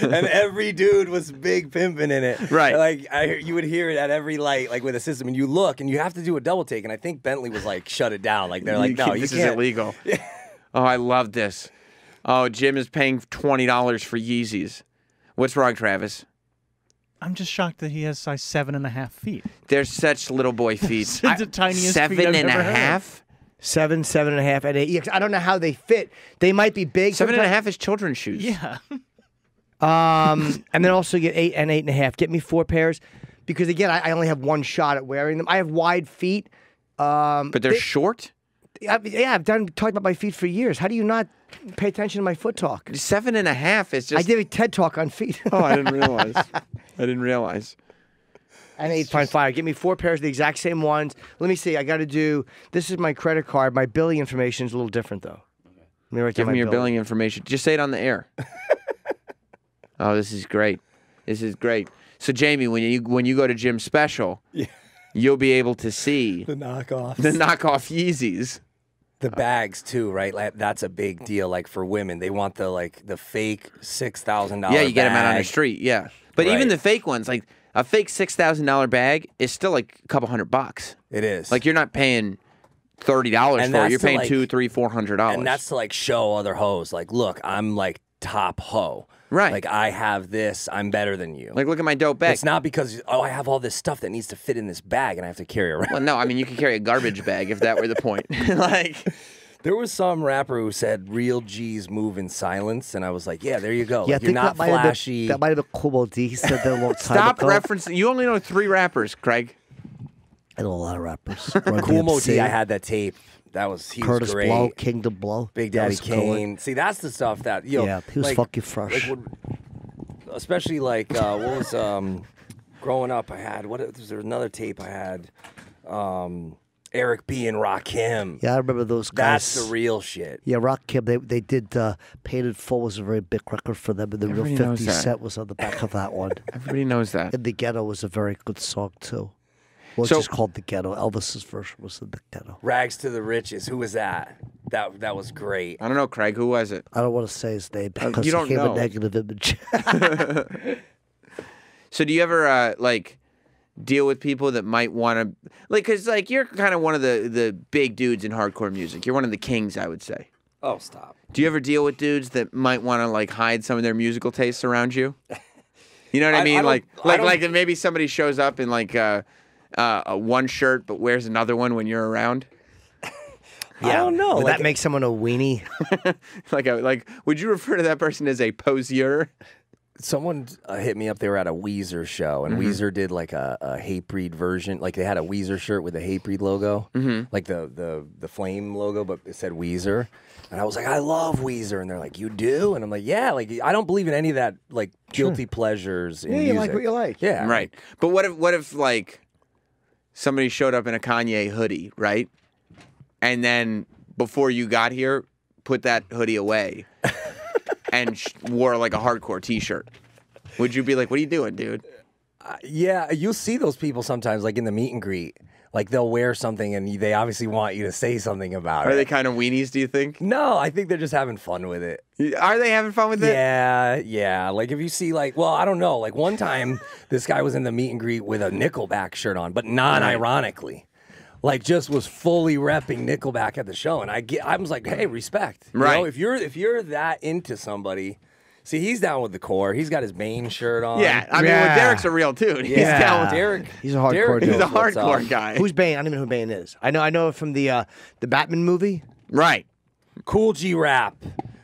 B: and every dude was big pimping in it.
A: Right.
B: Like I, you would hear it at every light, like with a system, and you look, and you have to do a double take. And I think Bentley was like, shut it down. Like they're like,
A: You
B: no,
A: can't-
B: you
A: this is
B: can't.
A: illegal. (laughs) oh, I love this. Oh, Jim is paying twenty dollars for Yeezys. What's wrong, Travis?
F: I'm just shocked that he has size seven and a half feet.
A: They're such little boy (laughs) feet.
F: It's the tiniest
A: Seven
F: feet I've
A: and a
F: ever heard.
A: half?
C: Seven, seven and a half, and eight. Yeah, 'cause I don't know how they fit. They might be big.
A: Seven and a half is children's shoes.
F: Yeah. (laughs)
C: Um, and then also get eight and eight and a half. Get me four pairs, because again, I, I only have one shot at wearing them. I have wide feet. Um,
A: But they're
C: they-
A: short?
C: I- yeah, I've done talked about my feet for years. How do you not pay attention to my foot talk?
A: Seven and a half is just
C: I did a TED talk on feet. (laughs)
A: Oh, I didn't realize. (laughs) I didn't realize.
C: and eight point five. Give me four pairs of the exact same ones. Let me see. I got to do. This is my credit card. My billing information is a little different though. Let me write
A: Give me your
C: bill.
A: billing information. Just say it on the air. (laughs) oh, this is great. This is great. So Jamey, when you when you go to Jim's special, yeah. you'll be able to see
B: The knockoffs.
A: the knockoff Yeezys.
B: The uh, bags too, right? Like that's a big deal. Like for women, they want the like the fake six thousand dollars.
A: Yeah, you get them out on the street. Yeah, but even the fake ones, like a fake six thousand dollar bag, is still like a couple hundred bucks.
B: It is
A: Like you're not paying thirty dollars for it. You're paying
B: like-
A: two, three, four hundred dollars.
B: and that's to like show other hoes, like, look, I'm like top hoe.
A: Right.
B: Like I have this. I'm better than you.
A: like look at my dope bag.
B: it's not because oh I have all this stuff that needs to fit in this bag and I have to carry around.
A: Well, no, I mean you could carry a garbage bag if that were the point. (laughs) like, (laughs)
B: There was some rapper who said real G's move in silence, and I was like, yeah, there you go.
D: Yeah,
B: like, you're not
D: that might
B: flashy.
D: been that might have been Kumo D. He said that a long (laughs) time
A: stop
D: ago.
A: referencing. You only know three rappers, Craig.
D: I know a lot of rappers. Run
B: cool Mo
D: DMC,
B: D, I had that tape. That was he
D: Kurtis
B: was great.
D: Blow, Kingdom Blow.
B: Big Daddy
D: was a good.
B: Kane. See, that's the stuff that yo.
D: Yeah, he was
B: like-
D: fucking fresh.
B: like, what- especially like uh, what was um, growing up. I had what was there another tape I had. Um, Eric B and Rakim.
D: Yeah, I remember those guys.
B: That's the real shit.
D: Yeah, Rakim, they they did uh, Paid in Full was a very big record for them, and the real
A: Everybody knows
D: 50
A: that.
D: Cent was on the back of that one. (laughs)
A: Everybody knows that.
D: and The Ghetto was a very good song, too. Well, it's
A: So-
D: just called The Ghetto. Elvis's version was The Ghetto.
B: Rags to the riches. Who was that? That that was great.
A: I don't know, Craig. Who was it?
D: I don't want to say his name because
A: Uh, you don't
D: he gave
A: know.
D: a negative image. (laughs) (laughs)
A: So do you ever uh, like deal with people that might want to like because like you're kind of one of the the big dudes in hardcore music. You're one of the kings, I would say.
B: Oh, stop.
A: Do you ever deal with dudes that might want to like hide some of their musical tastes around you? You know what I,
B: I- I
A: mean?
B: don't-
A: like
B: I
A: like like maybe somebody shows up and like uh, uh, a one shirt but wears another one when you're around. (laughs)
B: I don't know.
C: Would
B: like,
C: that make someone a weenie? (laughs)
A: like a, like would you refer to that person as a posier?
B: someone uh, hit me up. They were at a Weezer show, and
A: Mm-hmm.
B: Weezer did like a, a Hatebreed version. Like they had a Weezer shirt with a Hatebreed logo, mm-hmm. like the the the flame logo, but it said Weezer. And I was like, I love Weezer, and they're like, you do, and I'm like, yeah. Like I don't believe in any of that like guilty pleasures. In
C: Yeah, you like what you like.
B: Yeah,
A: Right. But what if what if like somebody showed up in a Kanye hoodie, right? and then before you got here, put that hoodie away (laughs) and sh- wore like a hardcore T-shirt, would you be like, "What are you doing, dude?"
B: Uh, yeah, you'll see those people sometimes, like in the meet and greet. Like they'll wear something and they obviously want you to say something about
A: Are
B: it.
A: Are they kind of weenies? Do you think?
B: no, I think they're just having fun with it.
A: Are they having fun with it?
B: Yeah, yeah. Like if you see, like, well, I don't know. Like one time, this guy was in the meet and greet with a Nickelback shirt on, but non-ironically, like just was fully repping Nickelback at the show, and I get, I was like, hey, respect. You
A: Right.
B: know, if you're if you're that into somebody, see, he's down with the core. He's got his Bane shirt on.
A: Yeah, I mean, well,
C: Yeah.
A: Derek's a real dude. He's
B: Yeah.
A: down with
B: Derek.
C: He's a hardcore
B: Derek
C: dude.
A: He's a
B: knows what's
A: hardcore guy.
C: Who's Bane? I don't even know who Bane is. I know. I know from the uh, the Batman movie.
A: right.
B: Kool G Rap.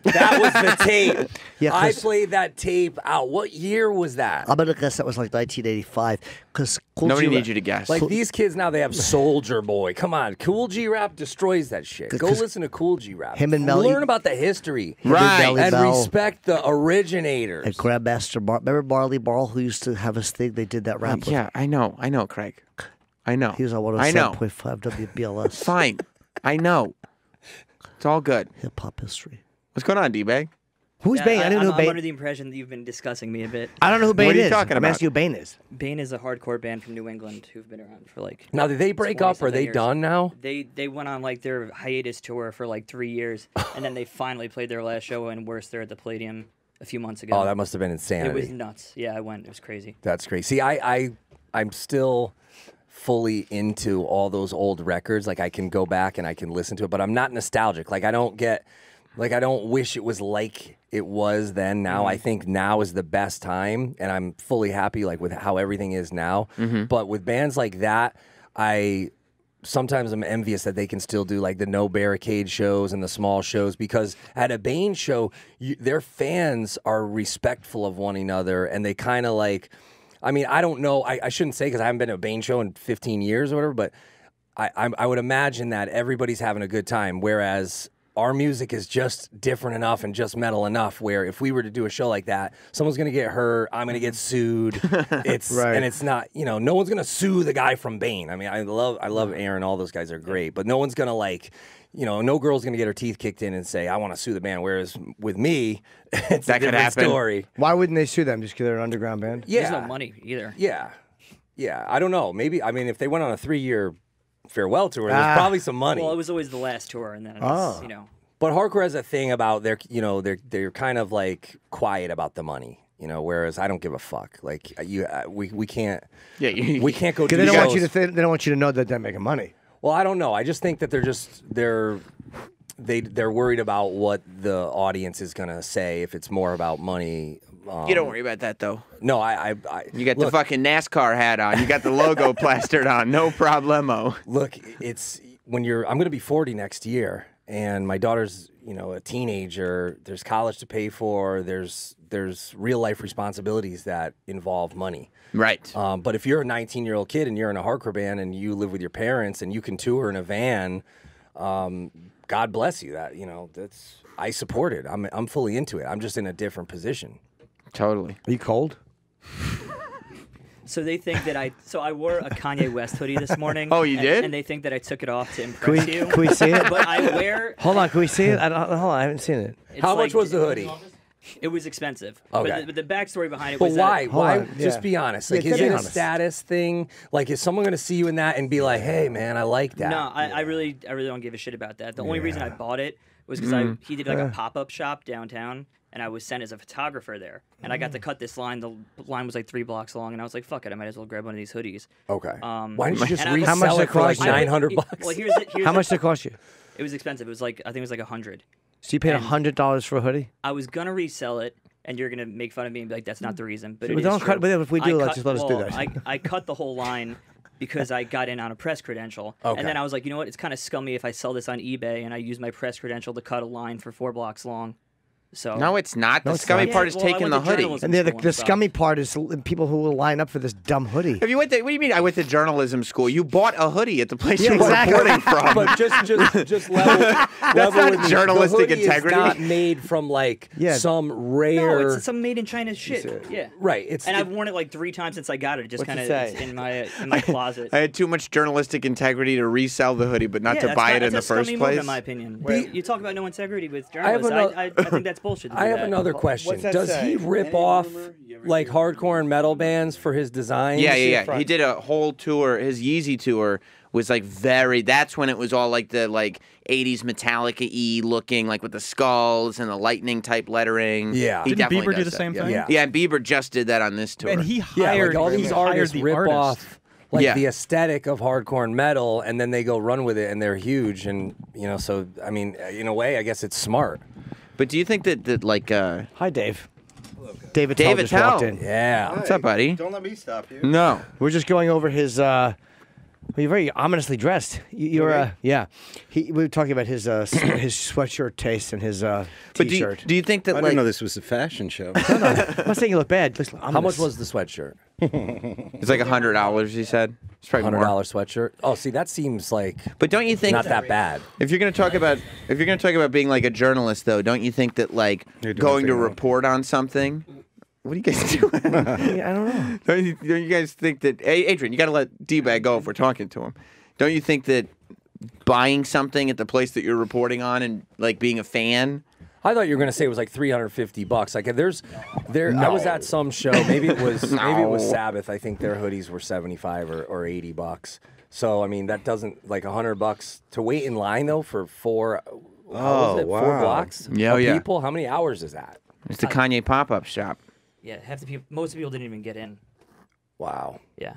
B: That was the (laughs) tape.
C: Yeah,
B: I
C: 'cause-
B: played that tape out. What year was that?
D: I'm gonna guess that was like 1985. Because cool
A: Nobody
D: G-
A: needs you to guess.
B: Like these kids now, they have Soulja Boy. Come on, Kool G Rap destroys that shit. Go
D: 'Cause
B: listen to Kool G Rap.
D: him and Melly-
B: learn about the history,
A: Right.
D: Belly
B: and
D: Bell.
B: respect the originators.
D: and Grandmaster Bar- remember Marley Marl who used to have his thing? They did that rap. with
A: yeah, I know. I know, Craig. I know.
D: He was on oh
A: I know.
D: 107.5 WBLS.
A: Fine. I know. It's all good.
D: Hip hop history.
A: What's going on, D-Bag?
C: Who's
G: Yeah,
C: Bane? I,
G: I,
C: don't know
G: am
C: who Bane.
G: under the impression that you've been discussing me a bit.
C: I don't know who Bane
A: are you
C: is.
A: talking
C: I'm
A: about?
C: asking you who Bane is.
G: Bane is a hardcore band from New England who've been around for like.
B: now, did they break
G: 20
B: up? Are they
G: years.
B: done now?
G: They they went on like their hiatus tour for like three years, and then they finally played their last show and in Worcester at the Palladium a few months ago.
B: Oh, that must have been insanity.
G: it was nuts. Yeah, I went. It was crazy.
B: That's crazy. See, I, I, I'm still fully into all those old records. Like I can go back and I can listen to it, but I'm not nostalgic. Like I don't get, like I don't wish it was like it was then. Now I mm-hmm. think now is the best time, and I'm fully happy like with how everything is now. Mm-hmm. But with bands like that, I sometimes I'm envious that they can still do like the no barricade shows and the small shows because at a Bane show, you, their fans are respectful of one another and they kind of like. I mean, I don't know. I, I shouldn't say because I haven't been to a Bane show in 15 years or whatever, but I, I I would imagine that everybody's having a good time. Whereas our music is just different enough and just metal enough where if we were to do a show like that, someone's gonna get hurt, I'm gonna get sued. (laughs) It's
C: Right.
B: and it's not, you know, no one's gonna sue the guy from Bane. I mean, I love I love Aaron, all those guys are great, but no one's gonna like you know, no girl's gonna get her teeth kicked in and say, "I want to sue the band." Whereas with me, (laughs) it's
A: That
B: a
A: could
B: different
A: happen.
B: story.
C: Why wouldn't they sue them? Just because they're an underground band?
B: Yeah,
G: There's no money either.
B: Yeah, yeah. I don't know. Maybe I mean, if they went on a three-year farewell tour, there's
C: Ah.
B: probably some money.
G: Well, it was always the last tour, and then it was,
C: Oh.
G: you know.
B: But hardcore has a thing about they're you know they're they're kind of like quiet about the money. You know, whereas I don't give a fuck. Like you, uh, we we can't.
A: Yeah, you-
B: we can't go. Do
C: they don't want you to. Th- they don't want you to know that they're making money.
B: Well, I don't know. I just think that they're just they're they they're worried about what the audience is gonna say if it's more about money. Um,
A: You don't worry about that though.
B: No, I I, I
A: You got
B: look,
A: the fucking NASCAR hat on. You got the logo (laughs) plastered on. No problemo.
B: look. It's when you're. I'm gonna be 40 next year, and my daughter's you know a teenager. There's college to pay for. There's there's real life responsibilities that involve money.
A: Right.
B: Um, but if you're a 19 year old kid and you're in a hardcore band and you live with your parents and you can tour in a van, um, God bless you. That you know that's I support it. I'm I'm fully into it. I'm just in a different position.
A: Totally.
C: Are you cold?
G: So they think that I. So I wore a Kanye West hoodie this morning.
A: Oh, you
G: and-
A: did?
G: And they think that I took it off to
C: Can
G: impress
C: we,
G: you.
C: can we see it? (laughs)
G: But I wear.
C: Hold on, can we see it? I don't, hold on, I haven't seen it.
G: it's
B: How
G: like-
B: much was the hoodie?
G: It was expensive.
B: Okay.
G: But the, but the backstory behind it
B: But
G: was
B: why?
G: that
B: Why?
C: on,
B: Just
C: yeah.
B: be honest. Like,
C: gotta
B: is
C: be
B: it a status thing? Like, is someone going to see you in that and be like, "Hey, man, I like that"?
G: No, I, I really, I really don't give a shit about that. The only reason I bought it was because
B: Mm.
G: I he did like a pop up shop downtown, and I was sent as a photographer there, and I got
B: Mm.
G: to cut this line. The line was like three blocks long, and I was like, "Fuck it, I might as well grab one of these hoodies."
B: Okay.
G: Um,
B: Why didn't you just
G: and I was-
B: resell
C: How much
B: it
C: it
B: for like
C: cost you?
B: nine hundred
G: It-
B: bucks?
G: Well, here's the, here's
C: How
G: the-
C: much did it cost you?
G: It was expensive. It was like I think it was like a hundred.
C: So you paid
G: And-
C: hundred dollars for a hoodie?
G: I was gonna resell it, and you're gonna make fun of me and be like, "That's not the reason." But it
C: don't cut-
G: true.
C: but if we
G: I
C: do, let's
G: cut-
C: just let us do
G: well,
C: that.
G: I, I cut the whole line because I got in on a press credential,
B: Okay.
G: and then I was like, you know what? It's kind of scummy if I sell this on eBay and I use my press credential to cut a line for four blocks long. So
A: No, it's not. The
C: it's
A: scummy
C: not.
A: part
G: Yeah,
A: is
G: well,
A: taking the hoodie.
C: And the, the, the
G: and
C: scummy part is l- people who will line up for this dumb hoodie.
A: If you went to, what do you mean? I went to journalism school. You bought a hoodie at the place
C: Yeah,
A: you were
C: exactly.
A: reporting from. (laughs)
B: but just just just level, (laughs) level
A: not
B: with me.
A: journalistic
B: the hoodie
A: integrity.
B: Is not made from like
C: Yeah.
B: some
G: No,
B: rare.
G: it's some made in China shit. Yeah.
B: right. It's
G: And
B: it-
G: I've worn it like three times since I got it. It just kind of in my in my (laughs) closet.
A: I had too much journalistic integrity to resell the hoodie, but not
G: yeah,
A: to buy
G: not-
A: it in the
G: that's a
A: first
G: scummy
A: place.
G: Move, in my opinion. you talk about no integrity with journalists. I, I, I, think that's bullshit.
B: I have
G: that.
B: another question.
C: that
B: Does
C: say?
B: he rip off like hardcore and metal bands for his designs?
A: Yeah, yeah, yeah. He did a whole tour. His Yeezy tour was like very. That's when it was all like the like '80s Metallica e looking, like with the skulls and the lightning type lettering.
B: Yeah.
A: he
F: Didn't
A: definitely
F: Bieber do the
A: that.
F: same
A: yeah.
F: thing?
B: Yeah.
A: Yeah, and Bieber just did that on this tour.
F: And he
B: Yeah,
F: hired
B: like all these
F: hired
B: artists
F: the
B: rip
F: artist.
B: off like
A: Yeah.
B: the aesthetic of hardcore and metal, and then they go run with it, and they're huge, and you know. So I mean, in a way, I guess it's smart.
A: But do you think that that like uh
C: Hi, Dave. David Tell
A: David
C: just
A: Tell.
C: walked in.
B: Yeah.
A: what's up, buddy?
E: Don't let me stop you.
A: No.
C: We're just going over his. Uh, well, you're very ominously dressed. You, you're, uh, yeah. He, we were talking about his uh, (coughs) his sweatshirt taste and his uh,
A: But do you,
C: t-shirt.
A: do you think that
E: I
A: like
E: didn't know this was a fashion show. (laughs)
C: I'm not saying you look bad. Listen,
B: How much was the sweatshirt? (laughs)
A: it's like a hundred dollars? He said it's probably
B: hundred dollar sweatshirt. Oh, see, that seems like
A: But don't you think
B: not that bad.
A: If you're going to talk about if you're going to talk about being like a journalist though, don't you think that like
E: You're
A: going to report on something what are you guys doing? (laughs)
C: I don't know.
A: don't, you, don't you guys think that hey, Adrian, you got to let D-Bag go if we're talking to him. Don't you think that buying something at the place that you're reporting on and like being a fan
B: I thought you were gonna say it was like 350 bucks. Like there's, there. I was at some show. Maybe it was. (laughs) Maybe it was Sabbath. I think their hoodies were 75 or, or 80 bucks. So I mean, that doesn't like 100 bucks to wait in line though for four. How was
E: Oh,
B: it? Four blocks.
A: Yeah, oh, yeah.
B: People. How many hours is that?
A: it's the Kanye pop-up shop.
G: Yeah, half the people, most people didn't even get in.
B: Wow.
G: Yeah.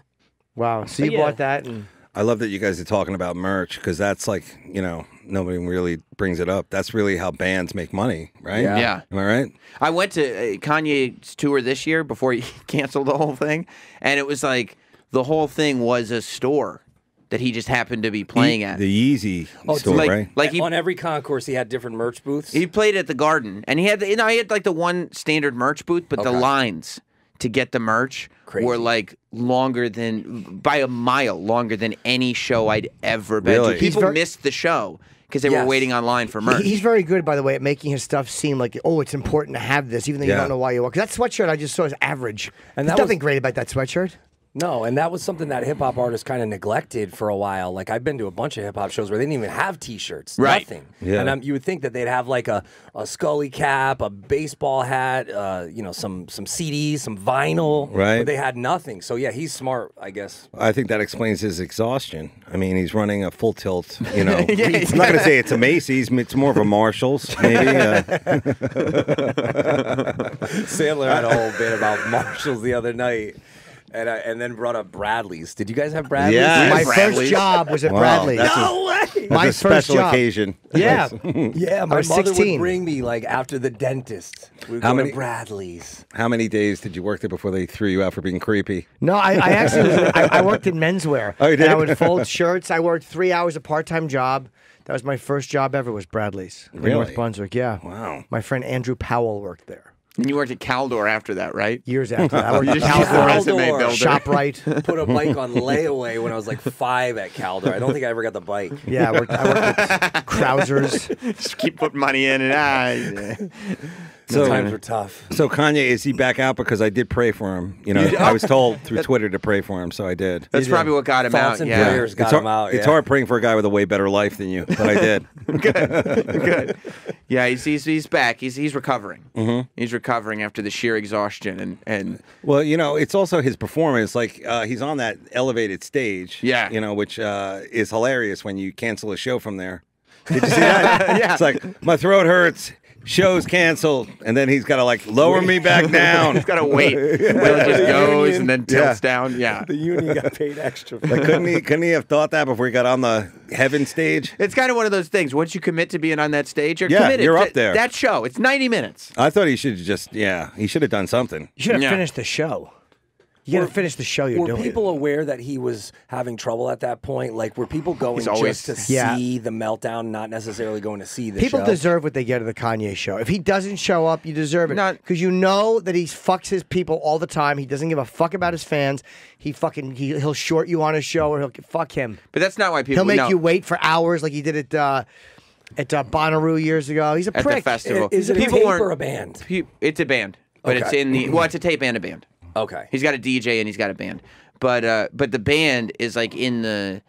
C: Wow. So
G: But
C: you
G: yeah.
C: bought that and
E: I love that you guys are talking about merch because that's like, you know, nobody really brings it up. That's really how bands make money, right?
B: Yeah.
A: Yeah.
E: Am I right?
A: I went to uh, Kanye's tour this year before he (laughs) canceled the whole thing, and it was like the whole thing was a store that he just happened to be playing at.
E: The Yeezy oh, store,
A: like,
E: right?
A: like he
B: on every concourse, he had different merch booths.
A: He played at the Garden, and he had the, you know he had like the one standard merch booth, but the lines to get the merch
B: Crazy.
A: were like longer than by a mile longer than any show I'd ever been
E: Really?
A: to. People
C: ver-
A: missed the show because they were
B: Yes.
A: waiting online for merch.
C: He's very good, by the way, at making his stuff seem like, oh, it's important to have this, even though you don't know why you want. Because that sweatshirt I just saw is average.
B: And
C: There's
B: that was-
C: nothing great about that sweatshirt.
B: No, and that was something that hip hop artists kind of neglected for a while. Like I've been to a bunch of hip hop shows where they didn't even have T-shirts,
A: Right.
B: nothing.
E: Yeah.
B: And um, you would think that they'd have like a, a Scully cap, a baseball hat, uh, you know, some some CDs, some vinyl.
E: Right.
B: But they had nothing. So yeah, he's smart, I guess.
E: I think that explains his exhaustion. I mean, he's running a full tilt, you know. (laughs) I'm not going to say it's a Macy's, it's more of a Marshall's, maybe. Uh, (laughs)
B: Sandler had a whole bit about Marshalls the other night. And, I, and then brought up Bradley's. Did you guys have Bradley's?
E: Yeah.
C: My
A: Bradley's.
C: first job was at
E: Wow,
C: Bradley's.
E: that's a-
B: No way!
E: that's
C: My
E: a
C: first
E: special
C: job.
E: occasion.
C: Yeah. (laughs)
B: Yeah, my
C: was
B: mother
C: 16.
B: would bring me like after the dentist. We would
E: How
B: go
E: many-
B: to Bradley's.
E: How many days did you work there before they threw you out for being creepy?
C: No, I, I actually was, I, I worked in menswear.
E: Oh, you
C: And I would fold shirts. I worked three hours a part-time job. That was my first job ever. Was Bradley's in North Brunswick? Yeah.
E: Wow.
C: My friend Andrew Powell worked there
A: and you worked at Caldor after that, right?
C: years after that. I worked (laughs)
A: You
C: at
A: just used the
C: Caldor,
A: resume
B: Caldor.
A: builder.
C: Shoprite. (laughs)
B: Put a bike on (laughs) layaway when I was like five at Caldor. I don't think I ever got the bike.
C: Yeah, I worked, I worked at Krauszer's.
A: Just keep putting money in and yeah.
B: So
E: So-
B: times were tough.
E: So Kanye, is he back out? Because I did pray for him. You know, I was told through Twitter to pray for him, so I did.
A: That's probably what got him
B: Thoughts
A: out.
B: and
A: Yeah,
B: prayers got
E: it's hard,
B: him out.
E: It's hard praying for a guy with a way better life than you, but I (laughs) did.
A: good. Yeah, he's, he's he's back. He's he's recovering.
E: Mm-hmm.
A: He's recovering after the sheer exhaustion and and
E: Well, you know, it's also his performance. Like uh, he's on that elevated stage.
A: Yeah.
E: You know, which uh, is hilarious when you cancel a show from there. (laughs) Did you see that?
A: Yeah.
E: It's like my throat hurts. Show's canceled, and then he's got to like lower me back (laughs) down.
A: he's got to wait (laughs) until it just goes and then
E: Yeah.
A: tilts down. Yeah.
B: The union got paid extra.
E: Like, couldn't he? Couldn't he have thought that before he got on the heaven stage?
A: It's kind of one of those things. Once you commit to being on that stage, you're
E: Yeah,
A: committed.
E: you're up
A: Th-
E: there.
A: That show, it's 90 minutes.
E: I thought he should have just yeah, he should have done something.
C: You should have
A: Yeah.
C: finished the show. You got
B: Were-
C: to finish the show you're
B: were
C: doing.
B: people aware that he was having trouble at that point? Like, were people going
A: always-
B: just to (laughs)
C: Yeah.
B: see the meltdown, not necessarily going to see the show.
C: People
B: show?
C: deserve what they get at the Kanye show. If he doesn't show up, you deserve it.
A: Not-
C: Because you know that he fucks his people all the time. He doesn't give a fuck about his fans. He fucking he, he'll short you on his show or he'll fuck him.
A: But that's not why people
C: He'll make
A: no.
C: you wait for hours like he did at uh, at uh, Bonnaroo years ago. He's a
A: at
C: prick.
A: the festival.
B: Is it a
A: people
B: tape
A: weren't-
B: or a band?
A: It's a band, but it's in the well, it's a tape and a band.
B: Okay.
A: He's got a DJ and he's got a band, but uh, but the band is like in the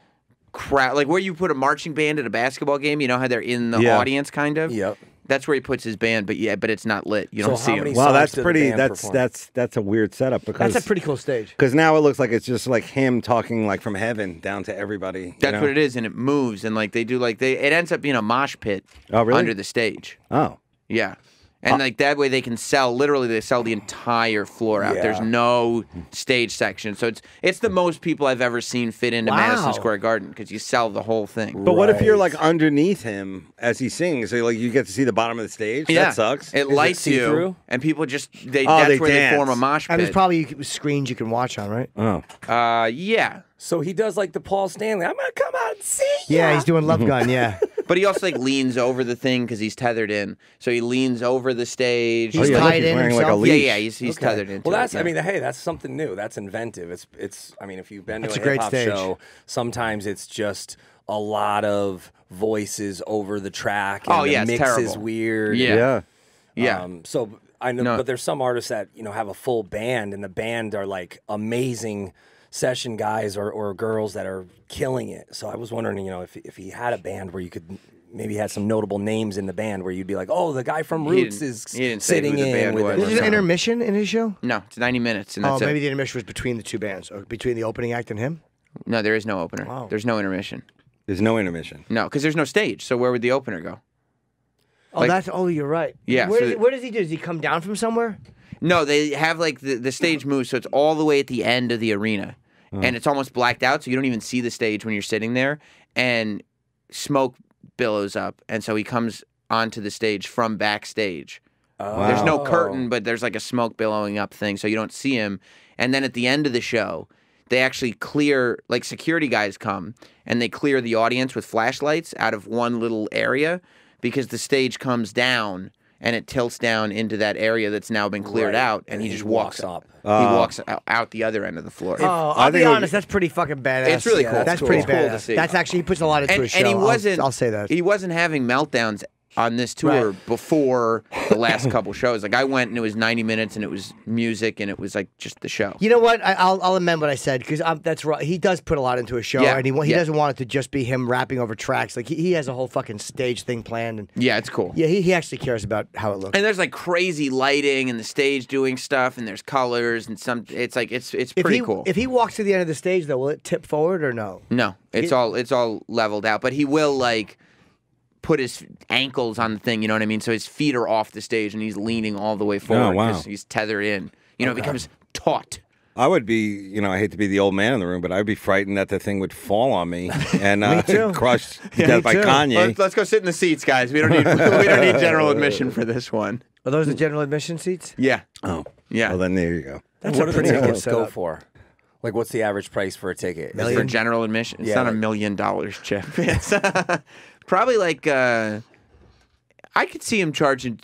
A: crowd, like where you put a marching band at a basketball game. You know how they're in the
E: Yeah.
A: audience, kind of.
B: Yep.
A: That's where he puts his band, but yeah, but it's not lit. You
B: So
A: don't see
B: many
A: him.
E: Wow, that's pretty. That's
B: perform?
E: that's that's a weird setup because
C: That's a pretty cool stage.
E: Because now it looks like it's just like him talking like from heaven down to everybody. you
A: That's
E: know?
A: what it is, and it moves, and like they do, like they it ends up being a mosh pit
E: Oh, really?
A: under the stage.
E: Oh,
A: Yeah. And like that way they can sell literally they sell the entire floor out. There's no stage section. So it's it's the most people I've ever seen fit into Madison Square Garden because you sell the whole thing.
E: but what if you're like underneath him as he sings? So like you get to see the bottom of the stage.
A: yeah.
E: That sucks.
A: It lights you
B: see-through?
A: and people just they
E: Oh,
A: that's
E: they
A: where they form a mosh
C: And there's probably screens you can watch on, right?
E: oh,
A: uh yeah.
B: So he does like the Paul Stanley. I'm gonna come out and see ya.
C: Yeah, he's doing Love Gun. Yeah, (laughs)
A: But he also like leans over the thing because he's tethered in. So he leans over the stage.
C: He's
E: oh, yeah, look,
C: tied
E: he's
C: in
E: wearing like a
C: himself?
A: yeah,
E: leash.
A: yeah, he's he's
B: Okay.
A: tethered in.
B: Well,
A: it,
B: that's. I mean, hey, that's something new. That's inventive. It's. It's. I mean, if you've been to
C: That's
B: a
C: a great
B: hip hop
C: stage.
B: show, sometimes it's just a lot of voices over the track. And
A: Oh,
B: the
A: yeah, it's
B: mix is
A: terrible.
B: weird.
A: Yeah.
E: yeah.
A: yeah.
B: Um, so I know,
A: No.
B: but there's some artists that you know have a full band, and the band are like amazing session guys or, or girls that are killing it. So I was wondering, you know, if if he had a band where you could maybe had some notable names in the band where you'd be like, oh, the guy from Roots is
A: he didn't say
B: sitting in with
A: was.
B: him.
C: This is an intermission in his show.
A: no, it's 90 minutes and
C: Oh,
A: that's it.
C: maybe the intermission was between the two bands, or between the opening act and him.
A: No, there is no opener.
C: Wow.
A: There's no intermission.
E: There's no intermission.
A: No, because there's no stage. So where would the opener go?
C: Oh,
A: Like-
C: that's. Oh, you're right.
A: Yeah,
C: Where,
A: so
C: does, where does he do? Does he come down from somewhere?
A: No, they have like the, the stage moves, so it's all the way at the end of the arena, hmm. and it's almost blacked out, so you don't even see the stage when you're sitting there. And smoke billows up, and so he comes onto the stage from backstage. Oh. There's no
B: Oh.
A: curtain, but there's like a smoke billowing up thing, so you don't see him. And then at the end of the show, they actually clear like security guys come and they clear the audience with flashlights out of one little area because the stage comes down and it tilts down into that area that's now been cleared
B: Right.
A: out, and,
B: And
A: he
B: he
A: just walks,
B: walks up.
A: He
E: Oh.
A: walks out, out the other end of the floor.
C: Oh, I'll
E: I
C: be
E: think it
C: honest. That's pretty fucking badass.
A: It's really
B: Yeah,
A: cool.
B: that's
C: That's
B: cool.
C: pretty
A: It's cool to
C: badass.
A: see.
C: That's actually he puts a lot into
A: and,
C: his show.
A: and he
C: I'll-
A: wasn't.
C: I'll, say that.
A: he wasn't having meltdowns on this tour
C: Right.
A: before the last (laughs) couple shows. Like I went and it was ninety minutes and it was music and it was like just the show.
C: You know what? I, I'll I'll amend what I said because um, that's right. He does put a lot into a show,
A: Yeah,
C: and he he
A: yeah.
C: doesn't want it to just be him rapping over tracks. Like he, he has a whole fucking stage thing planned, and
A: Yeah, it's cool.
C: yeah, he, he actually cares about how it looks.
A: And there's like crazy lighting and the stage doing stuff and there's colors and some. It's like it's it's
C: if
A: pretty
C: he
A: cool.
C: if he walks to the end of the stage, though, will it tip forward or no?
A: no, it's all it's all leveled out, but he will like put his ankles on the thing. You know what I mean? So his feet are off the stage and he's leaning all the way forward Oh,
E: wow.
A: he's tethered in. You know, it becomes taut.
E: I would be, you know, I hate to be the old man in the room, but I'd be frightened that the thing would fall on me and (laughs) uh,
C: too. (laughs)
E: crushed (laughs) to death by
C: too.
E: Kanye.
A: Let's, let's go sit in the seats, guys. We don't need we don't need general admission for this one.
C: Are those the general admission seats?
A: Yeah,
E: oh,
A: yeah.
E: well then there you go.
C: That's
B: what
C: a
B: do the
C: pretty
B: tickets
C: cool
B: go for? Like, what's the average price for a ticket? Is
A: for general admission. It's
B: Yeah,
A: not a million dollars, Chip. It's probably like uh, I could see him charging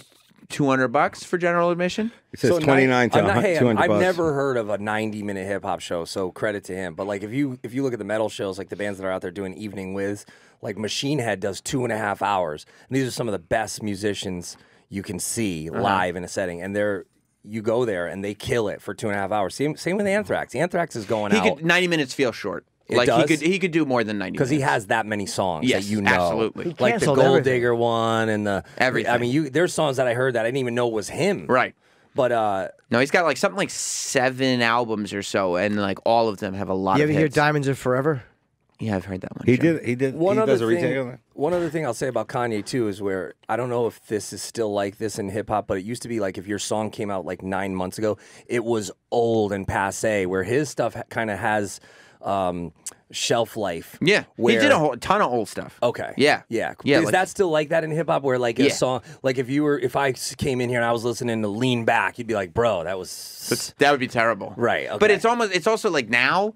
A: two hundred bucks for general admission.
E: It says
B: So ni-
E: 29 to
B: I'm not- hey,
E: 200
B: I've never heard of a 90 minute hip hop show, so credit to him. But like, if you if you look at the metal shows, like the bands that are out there doing evening with, like Machine Head does two and a half hours, and these are some of the best musicians you can see
A: Uh-huh.
B: live in a setting, and they're you go there and they kill it for two and a half hours. Same same with Anthrax. Anthrax is going
A: He
B: out
A: could ninety minutes feel short.
B: It
A: like
B: does?
A: he could he could do more than ninety
B: because he has that many songs
A: Yes,
B: that you know,
A: absolutely. He
B: like the
C: canceled
B: Gold
C: everything.
B: Digger one and the
A: Everything.
B: I mean, you there's songs that I heard that I didn't even know was him.
A: right.
B: But uh,
A: No, he's got like something like seven albums or so, and like all of them have a lot
C: You
A: of
C: ever hear. Diamonds Are Forever?
A: Yeah, I've heard that one.
E: He
A: sure.
E: did. He did.
B: One
E: he
B: other
E: does a
B: thing,
E: on
B: one other thing I'll say about Kanye too is where I don't know if this is still like this in hip hop, but it used to be like if your song came out like nine months ago, it was old and passe. Where his stuff kind of has um, shelf life.
A: Yeah,
B: where,
A: he did a whole ton of old stuff.
B: Okay.
A: Yeah.
B: Yeah.
A: Yeah,
B: Is
A: like-
B: that still like that in hip hop where like a
A: Yeah.
B: song like if you were if I came in here and I was listening to Lean Back, you'd be like, "Bro, that was
A: That would be terrible.
B: Right,
A: But it's almost it's also like now,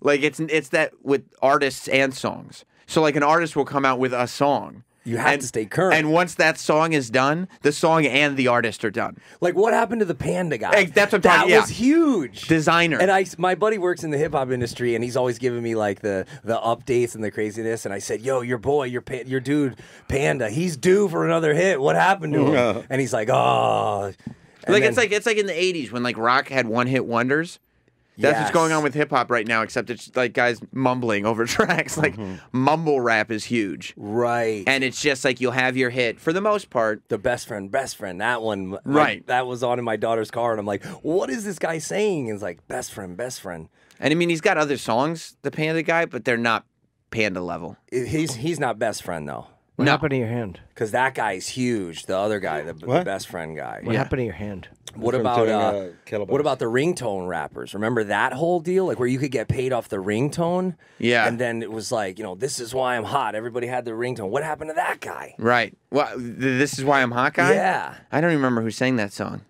A: like it's it's that with artists and songs. So like an artist will come out with a song.
B: You have
A: and-
B: to stay current.
A: And once that song is done, the song and the artist are done.
B: like what happened to the Panda guy?
A: Hey, that's what I'm
B: that
A: talking- yeah.
B: was huge.
A: Desiigner.
B: And I, my buddy works in the hip hop industry, and he's always giving me like the the updates and the craziness. And I said, "Yo, your boy, your pa- your dude, Panda, he's due for another hit. What happened to him?" And he's like, "Oh." And
A: like
B: then-
A: it's like it's like in the '80s when like rock had one hit wonders. That's what's going on with hip hop right now, except it's like guys mumbling over (laughs) tracks. Like
B: Mm-hmm.
A: mumble rap is huge,
B: right.
A: and it's just like you'll have your hit for the most part.
B: the best friend, best friend. That one, my-
A: Right.
B: That was on in my daughter's car, and I'm like, "What is this guy saying?" And it's like, "Best friend, best friend."
A: And I mean, he's got other songs, the Panda guy, but they're not Panda level.
B: He's he's not best friend though,
C: What
A: No.
C: happened to your hand?
B: because that guy's huge. The other guy, the, the best friend guy.
C: What happened to your hand?
B: What
E: From
B: about
E: doing,
B: uh,
E: uh,
B: what about the ringtone rappers? Remember that whole deal, like where you could get paid off the ringtone?
A: Yeah.
B: And then it was like, you know, this is why I'm hot. Everybody had the ringtone. What happened to that guy?
A: Right. Well, th- this is why I'm hot guy.
B: Yeah.
A: I don't remember who sang that song.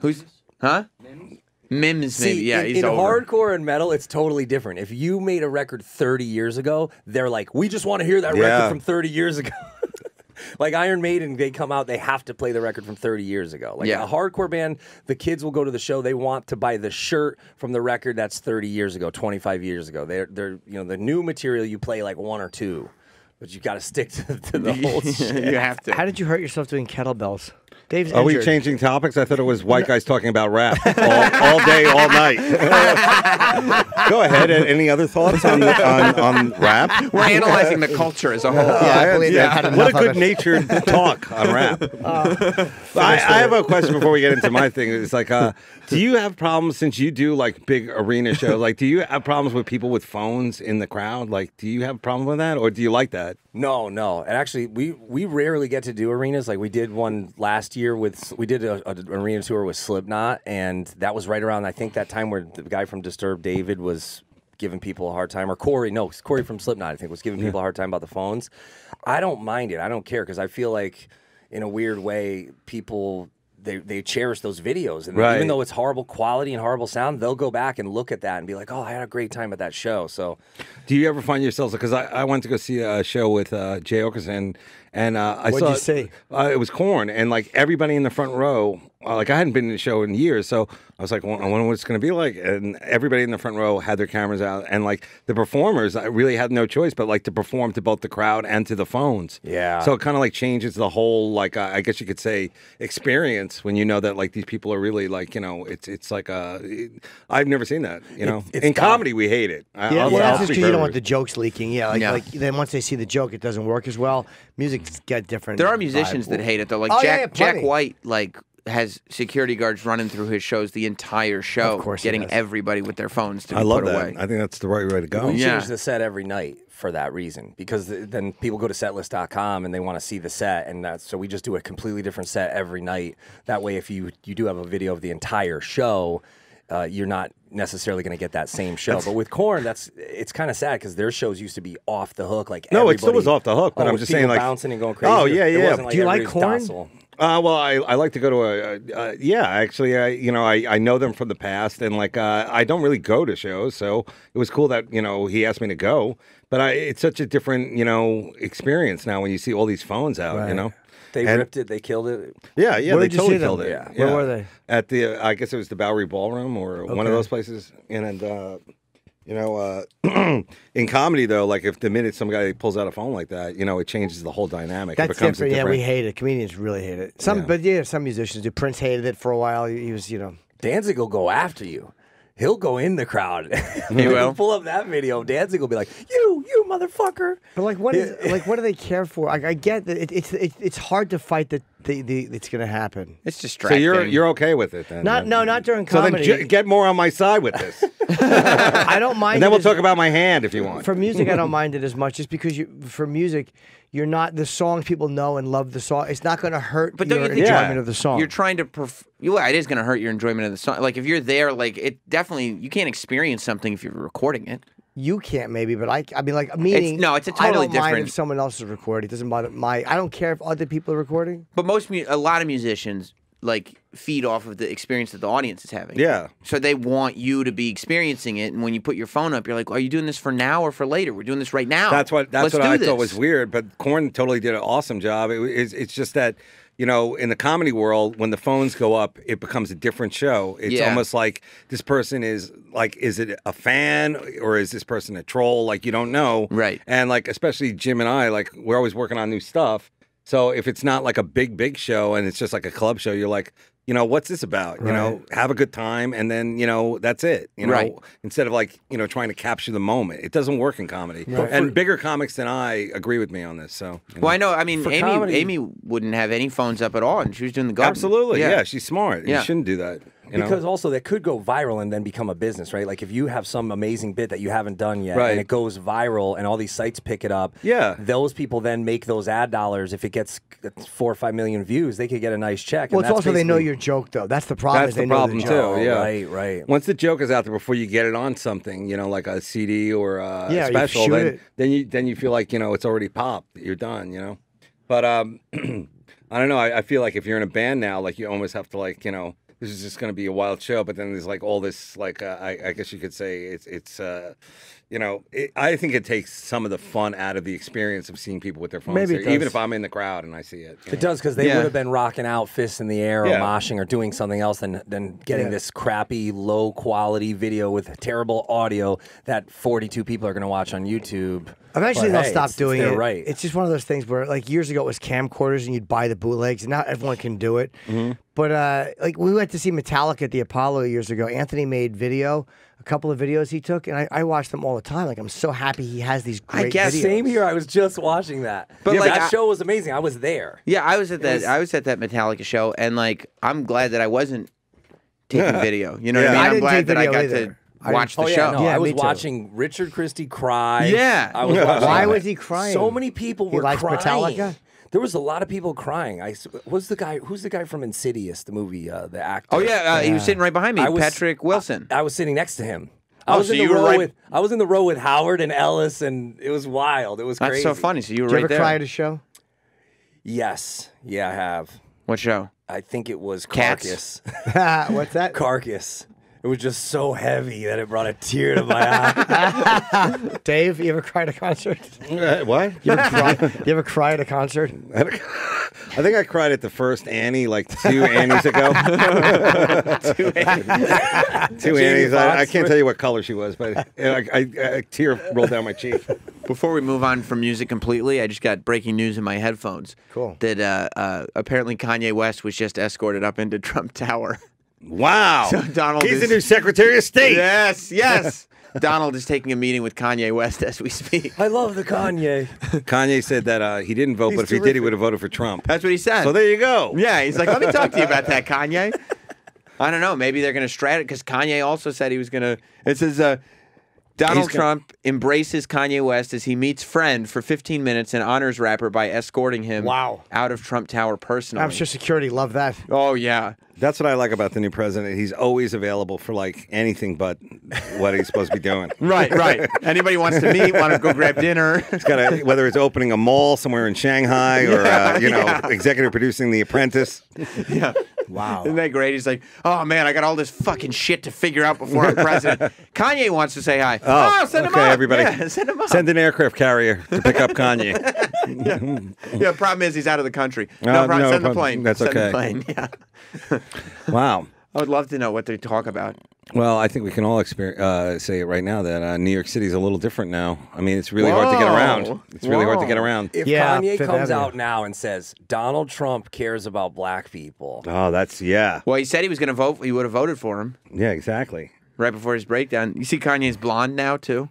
A: Who's? Huh? Mims.
B: See,
A: maybe. Yeah,
B: in,
A: he's
B: in
A: over.
B: hardcore and metal, it's totally different. If you made a record 30 years ago, they're like, we just want to hear that
E: Yeah.
B: record from 30 years ago. (laughs) like Iron Maiden, they come out, they have to play the record from 30 years ago. Like
A: Yeah.
B: a hardcore band, the kids will go to the show, they want to buy the shirt from the record that's 30 years ago, 25 years ago. They're, they're you know, the new material you play like one or two, but you got to stick to, to the (laughs) whole shit.
A: you have to.
C: How did you hurt yourself doing kettlebells? Dave's
E: Are we changing topics? I thought it was white guys talking about rap all, all day, all night. (laughs) Go ahead. Any other thoughts on on, on rap?
A: We're analyzing the culture as a whole.
C: I believe I had
E: What a good natured talk on rap. (laughs) I, I have a question before we get into my thing. It's like, uh, do you have problems since you do like big arena shows? Like, do you have problems with people with phones in the crowd? Like, do you have a problem with that, or do you like that?
B: No, no. And actually, we we rarely get to do arenas. Like we did one last year with we did a, a arena tour with Slipknot, and that was right around I think that time where the guy from Disturbed, David, was giving people a hard time, or Corey, no, Corey from Slipknot, I think, was giving people a hard time about the phones. I don't mind it. I don't care because I feel like in a weird way, people. They, they cherish those videos, and
E: Right.
B: even though it's horrible quality and horrible sound, they'll go back and look at that and be like, "Oh, I had a great time at that show." So,
E: Do you ever find yourselves because I, I went to go see a show with uh, Jay Oakerson and uh, I
C: What'd
E: saw
C: you see?
E: Uh, it was Korn and like everybody in the front row like I hadn't been in the show in years so I was like well, I wonder what it's going to be like and everybody in the front row had their cameras out and like the performers I really had no choice but like to perform to both the crowd and to the phones
B: Yeah.
E: so it kind of like changes the whole like uh, I guess you could say experience when you know that like these people are really like you know it's it's like uh I've never seen that you know
B: it's
E: in
B: done.
E: comedy we hate it I,
C: Yeah,
E: I'll-
C: well,
E: I'll
C: that's just because you don't want the jokes leaking. Yeah, like,
A: Yeah.
C: like then once they see the joke, it doesn't work as well. Music's got different.
A: There are musicians
C: vibe.
A: that hate it though. Like
C: Oh,
A: Jack
C: yeah,
A: Jack. White, like has security guards running through his shows the entire show,
C: Of course
A: getting everybody with their phones to
E: I
A: be
E: love
A: put
E: that.
A: away.
E: I think that's the right way to go.
B: We
A: Yeah.
B: change the set every night for that reason because th- then people go to setlist.com and they want to see the set and that's so we just do a completely different set every night that way if you you do have a video of the entire show uh, you're not necessarily going to get that same show but with Korn that's it's kind of sad because their shows used to be off the hook like
E: No, it still was off the hook, but
B: Oh,
E: I'm just saying, like-
B: bouncing and going crazy
E: Oh, yeah,
B: It
E: yeah.
B: wasn't
C: Do you like
B: everybody's
C: Korn?
B: docile.
E: Uh, well, I, I like to go to a, uh, yeah, actually, I, you know, I, I know them from the past and like, uh, I don't really go to shows. So it was cool that, you know, he asked me to go, but I, it's such a different, you know, experience now when you see all these phones out, you know?
B: they
E: And-
B: ripped it they killed it
E: Yeah, yeah,
C: Where
E: they totally
C: see them?
E: killed it.
B: Yeah.
C: Where were they?
E: At the, uh, I guess it was the Bowery Ballroom or one of those places. And, and uh, you know, uh, (clears throat) in comedy though, like if the minute some guy pulls out a phone like that, you know, it changes the whole dynamic.
C: That's
E: it becomes a
C: different. Yeah, we hate it. Comedians really hate it. Some,
E: Yeah.
C: but yeah, some musicians do. Prince hated it for a while. He he was, you know.
B: Danzig will go after you. He'll go in the crowd. (laughs)
A: He will?
B: pull up that video. Danzig will be like, "You, you motherfucker!"
C: But like, what is like, what do they care for? Like, I get that it, it's it, it's hard to fight that the, the it's going to happen.
A: It's
E: just
A: So
E: you're you're okay with it then?
C: Not
E: then?
C: no, not during comedy.
E: So then j- get more on my side with this. (laughs) (laughs)
C: I don't mind.
E: and then we'll
C: as-
E: talk about my hand if you want.
C: for music. I don't (laughs) mind it as much, just because you for music, you're not the songs people know and love the song. It's not going to hurt
A: But don't
C: your
A: you think
C: enjoyment
E: Yeah.
C: of the song.
A: You're trying to. Perf- yeah, it is going to hurt your enjoyment of the song. Like if you're there, like it definitely you can't experience something if you're recording it.
C: You can't maybe, but I. I mean, like meaning.
A: no, it's a totally
C: don't mind
A: different-
C: if someone else is recording. It doesn't bother my. I don't care if other people are recording.
A: But most, mu- a lot of musicians like feed off of the experience that the audience is having.
E: Yeah.
A: So they want you to be experiencing it, and when you put your phone up, you're like, "Are you doing this for now or for later? We're doing this right now."
E: That's what that's
A: Let's
E: what I
A: this.
E: thought was weird. But Korn totally did an awesome job. It, it's, it's just that you know in the comedy world, when the phones go up, it becomes a different show. It's
A: Yeah.
E: almost like this person is like, is it a fan or is this person a troll? Like you don't know,
A: Right.
E: And like especially Jim and I, like we're always working on new stuff. So if it's not like a big big show and it's just like a club show, you're like. You know what's this about? You know, have a good time, and then you know that's it. You know,
A: Right.
E: instead of like you know trying to capture the moment, it doesn't work in comedy. And bigger comics than I agree with me on this. So you know.
A: Well, I know. I mean,
B: For
A: Amy.
B: comedy-
A: Amy wouldn't have any phones up at all, and she was doing the garden.
E: Absolutely, yeah. she's smart.
A: Yeah.
E: You shouldn't do that. You know?
B: Because also that could go viral and then become a business, right? Like if you have some amazing bit that you haven't done yet
E: Right.
B: and it goes viral and all these sites pick it up,
E: Yeah.
B: those people then make those ad dollars. If it gets four or five million views, they could get a nice check.
C: Well,
B: and
C: it's
B: that's
C: also they know your joke though. That's the problem.
E: That's
C: is they
E: the
C: know
E: problem,
C: the
E: too,
C: joke.
E: Yeah.
B: right, right.
E: Once the joke is out there before you get it on something, you know, like a CD or a
C: Yeah,
E: special,
C: shoot
E: then,
C: it.
E: then you then you feel like you know it's already popped. You're done. You know, but um, (clears throat) I don't know. I, I feel like if you're in a band now, like you almost have to like you know this is just going to be a wild show. But then there's like all this like uh, I, I guess you could say it's it's uh, you know it, I think it takes some of the fun out of the experience of seeing people with their phones.
B: Maybe
E: there,
B: it
E: even if I'm in the crowd and I see it.
B: It
E: know?
B: does because they
A: Yeah.
B: would have been rocking out, fists in the air, or
E: Yeah.
B: moshing, or doing something else than than getting
C: Yeah.
B: this crappy, low quality video with terrible audio that 42 people are going to watch on YouTube.
C: Eventually
B: But,
C: they'll
B: hey,
C: stop
B: it's-
C: doing
B: they're
C: it.
B: Right.
C: It's just one of those things where, like years ago, it was camcorders and you'd buy the bootlegs, and not everyone can do it.
E: Mm-hmm.
C: But uh, like we went to see Metallica at the Apollo years ago. Anthony made video, a couple of videos he took, and I, I watch them all the time. Like I'm so happy he has these
A: I
C: great
A: guess
C: videos.
B: Same here. I was just watching that.
A: But,
B: Yeah,
A: like,
B: that
A: I-
B: show was amazing. I was there.
A: Yeah, I was at that.
B: was-
A: I was at that Metallica show, and like, I'm glad that I wasn't (laughs) taking video. You know what I mean?
C: I
A: I'm glad that I got
C: either.
A: to
C: I
A: watch the
B: oh,
A: show.
B: Yeah, no,
C: Yeah,
B: I was watching Richard Christie cry.
A: Yeah.
B: I was (laughs) watching.
C: Why was he crying?
B: So many people
C: He
B: were
C: likes
B: crying.
C: Metallica?
B: There was a lot of people crying. I s- was the guy. Who's the guy from Insidious, the movie, uh, the actor?
A: Oh yeah, uh, he was sitting right behind me,
B: I was-
A: Patrick Wilson.
B: I was sitting next to him. I
A: Oh,
B: was
A: so
B: in the
A: you
B: row
A: right-
B: with I was in the row with Howard and Ellis, and it was wild. It was
A: That's
B: crazy.
A: so funny. So you were
C: Did you
A: right
C: ever
A: there.
C: cry at a show?
B: Yes, yeah, I have.
A: What show?
B: I think it was Carcass. (laughs)
C: What's that?
B: Carcass. It was just so heavy that it brought a tear to my eye. (laughs)
C: Dave, you ever cry at a concert?
E: Uh, what?
C: You ever cry? you ever cry at a concert?
E: I think I cried at the first Annie like two Annies ago. (laughs) two Annies. I, I can't tell you what color she was, but I, I, a tear rolled down my cheek.
A: Before we move on from music completely, I just got breaking news in my headphones.
C: Cool.
A: That uh, uh, apparently Kanye West was just escorted up into Trump Tower.
E: Wow.
A: So Donald
E: He's
A: is-
E: the new Secretary of State.
A: yes, yes. (laughs) Donald is taking a meeting with Kanye West as we speak.
B: I love the Kanye. (laughs)
E: Kanye said that uh, he didn't vote,
B: He's
E: but if he did, he would have voted for Trump.
A: That's what he said.
E: So there you go.
A: Yeah, he's like, let me talk to you about that, (laughs) Kanye. I don't know. Maybe they're going to strat it because Kanye also said he was going to. It says uh, Donald
E: He's gonna-
A: Trump embraces Kanye West as he meets friend for 15 minutes and honors rapper by escorting him
C: Wow.
A: out of Trump Tower personally.
C: I'm sure security loved that.
A: Oh yeah.
E: That's what I like about the new president. He's always available for like anything but what he's supposed to be doing. (laughs)
A: Right, right. Anybody wants to meet, want to go grab dinner? (laughs)
E: He's got a, whether it's opening a mall somewhere in Shanghai or uh, you know
A: yeah.
E: executive producing The Apprentice. (laughs)
A: yeah.
C: Wow.
A: Isn't that great? He's like, oh man, I got all this fucking shit to figure out before I'm president. Kanye wants to say hi. Oh, send him
E: okay,
A: up.
E: everybody.
A: Yeah, send him up.
E: Send an aircraft carrier to pick up Kanye.
A: yeah, yeah, problem is he's out of the country. No,
E: Uh,
A: problem.
E: no
A: send the plane.
E: That's
A: send
E: okay.
A: The plane. Yeah.
E: Wow. (laughs)
A: I would love to know what they talk about.
E: Well, I think we can all experience, uh, say it right now that uh, New York City is a little different now. I mean, it's really hard to get around. It's really hard to get around.
B: If
C: Yeah,
B: Kanye
C: Fifth
B: comes
C: Avenue.
B: out now and says Donald Trump cares about black people,
E: Oh, that's yeah,
A: Well, he said he was going to vote. He would have voted for him
E: yeah, exactly.
A: right before his breakdown. You see, Kanye's blonde now too.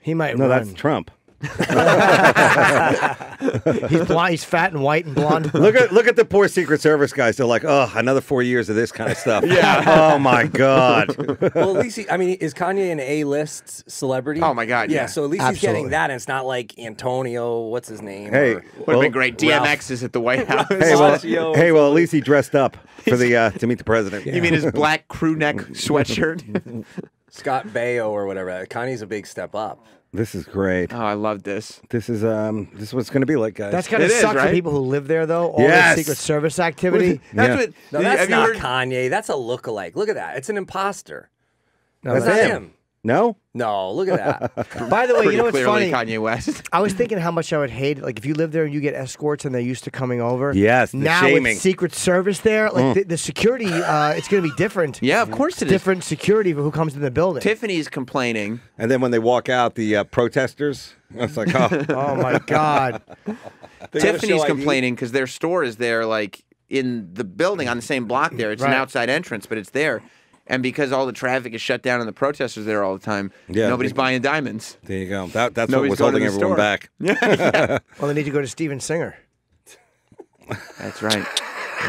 C: He might
E: No,
C: run.
E: that's Trump. (laughs)
C: He's blonde. He's fat and white and blonde. (laughs)
E: Look at look at the poor Secret Service guys. They're like, oh, another four years of this kind of stuff. (laughs) yeah. Oh my God.
B: well, at least he, I mean, is Kanye an A-list celebrity?
A: Oh, my God, yeah.
B: so at least he's getting that, and it's not like Antonio. What's his name?
E: Hey,
B: or-
A: Would have
E: Well,
A: been great.
B: Ralph.
A: DMX is at the White House.
E: hey, well, hey, well, at least he dressed up for the uh, to meet the president.
A: You mean his black crew neck sweatshirt?
B: Scott Baio or whatever. Kanye's a big step up.
E: This is great.
A: Oh, I love this.
E: This is um. This is what it's going to be like, guys.
C: That's gotta
A: It is,
C: suck for people who live there, though. All
E: Yes.
C: the Secret Service activity.
A: That's
E: Yeah.
A: what.
B: No, that's not
A: heard?
B: Kanye. That's a lookalike. Look at that. It's an imposter.
C: No,
B: That's
C: that's
B: not
E: him.
B: him.
E: No.
B: No, look at that. (laughs)
C: By the way,
A: Pretty
C: you know what's
A: clearly
C: funny?
A: Kanye West. (laughs)
C: I was thinking how much I would hate. Like if you live there and you get escorts and they're used to coming over.
E: Yes, the
C: now
E: shaming.
C: with Secret Service there, like the, the security, uh, it's going to be different. (laughs)
A: yeah, of course it is.
C: different security for who comes in the building.
A: Tiffany's complaining.
E: And then when they walk out, the uh, protesters. It's like, oh,
C: oh my God!
E: they gotta
A: Tiffany's
E: ID.
A: complaining because their store is there, like in the building on the same block. There, it's an
C: Right.
A: outside entrance, but it's there. And because all the traffic is shut down and the protesters there all the time,
E: Yeah,
A: nobody's
E: they-
A: buying diamonds.
E: There you go. That, that's
A: Nobody's
E: what was holding everyone
A: store.
E: back. (laughs) (laughs)
C: Well, they need to go to Steven Singer.
A: That's right.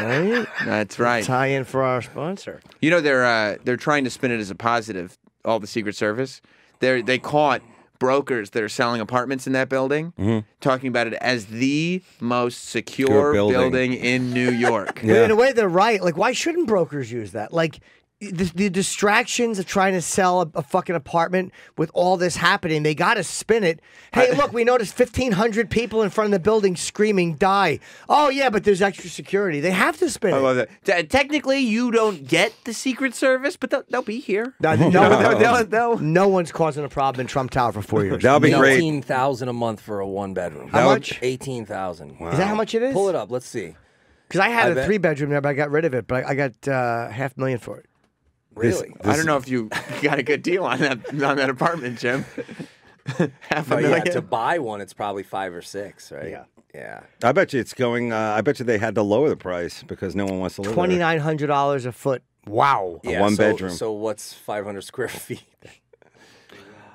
C: Right?
A: That's right.
C: Tie in for our sponsor.
A: You know they're uh, they're trying to spin it as a positive. All the Secret Service, they they caught brokers that are selling apartments in that building, talking about it as the most secure
E: Secure building.
A: building. in New York. (laughs)
C: But in a way, they're right. Like, why shouldn't brokers use that? Like, the, the distractions of trying to sell a, a fucking apartment with all this happening, they got to spin it. Hey, look, we noticed 1,500 people in front of the building screaming, die. Oh, yeah, but there's extra security. They have to spin it.
A: I
C: it.
A: love that. Te- Technically, you don't get the Secret Service, but they'll, they'll be here. (laughs) (laughs)
C: No, no,
A: They'll- they'll- they'll-
C: no one's causing a problem in Trump Tower for four years.
E: That would be great.
B: Eighteen thousand a month for a one bedroom.
C: How much?
B: Eighteen thousand.
C: Is that how much it is?
B: Pull it up. Let's see.
C: Because I had
B: I
C: a
B: bet.
C: three bedroom there, but I got rid of it. But I got uh, half a million for it.
B: Really?
A: I don't know if you (laughs) got a good deal on that on that apartment, Jim. (laughs) Half a
B: Oh yeah, to buy one, it's probably five or six, right?
C: Yeah.
B: Yeah.
E: I bet you it's going. Uh, I bet you they had to lower the price because no one wants to live
C: Twenty
E: there.
C: nine hundred dollars a foot. Wow.
B: Yeah,
E: one
B: so,
E: bedroom.
B: So what's 500 square (laughs) feet?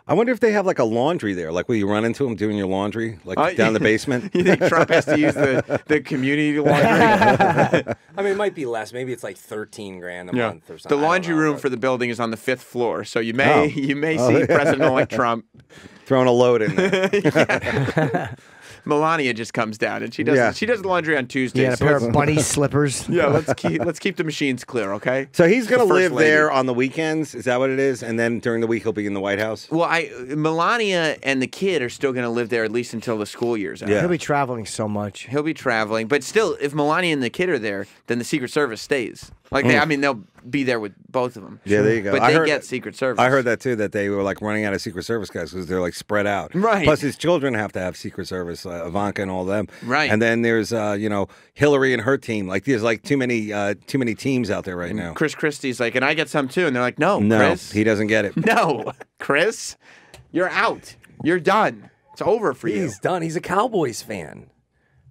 E: I wonder if they have like a laundry there. Like, will you run into them doing your laundry, like
A: Uh,
E: down the basement? (laughs)
A: you think Trump has to use the, the community (laughs) laundry?
B: I mean, it might be less. Maybe it's like 13 grand a month or something. The
A: laundry
B: know,
A: room
B: but-
A: for the building is on the fifth floor, so you may
E: Oh.
A: you may
E: Oh,
A: see
E: yeah.
A: President-elect Trump. (laughs)
E: Throwing a load in there.
A: Melania just comes down and she does
E: Yeah.
A: she does the laundry on Tuesdays.
C: Yeah, and a pair of bunny (laughs) slippers. (laughs)
A: yeah, let's keep let's keep the machines clear, okay?
E: So he's gonna
A: first
E: live
A: lady.
E: there on the weekends. Is that what it is? And then during the week he'll be in the White House.
A: Well, I Melania and the kid are still going to live there at least until the school year's out.
E: Yeah.
C: He'll be traveling so much.
A: He'll be traveling, but still, if Melania and the kid are there, then the Secret Service stays. Like they, I mean, they'll be there with both of them.
E: Yeah, there you go.
A: But
E: I
A: they
E: heard-
A: get Secret Service.
E: I heard that too. That they were like running out of Secret Service guys because they're like spread out.
A: Right.
E: Plus, his children have to have Secret Service, uh, Ivanka and all them.
A: Right.
E: And then there's uh, you know Hillary and her team. Like there's like too many uh, too many teams out there right now.
A: Chris Christie's like, and I get some too, and they're like, no,
E: No,
A: Chris,
E: he doesn't get it. (laughs)
A: no, Chris, you're out. You're done. It's over for you.
B: He's done. He's a Cowboys fan.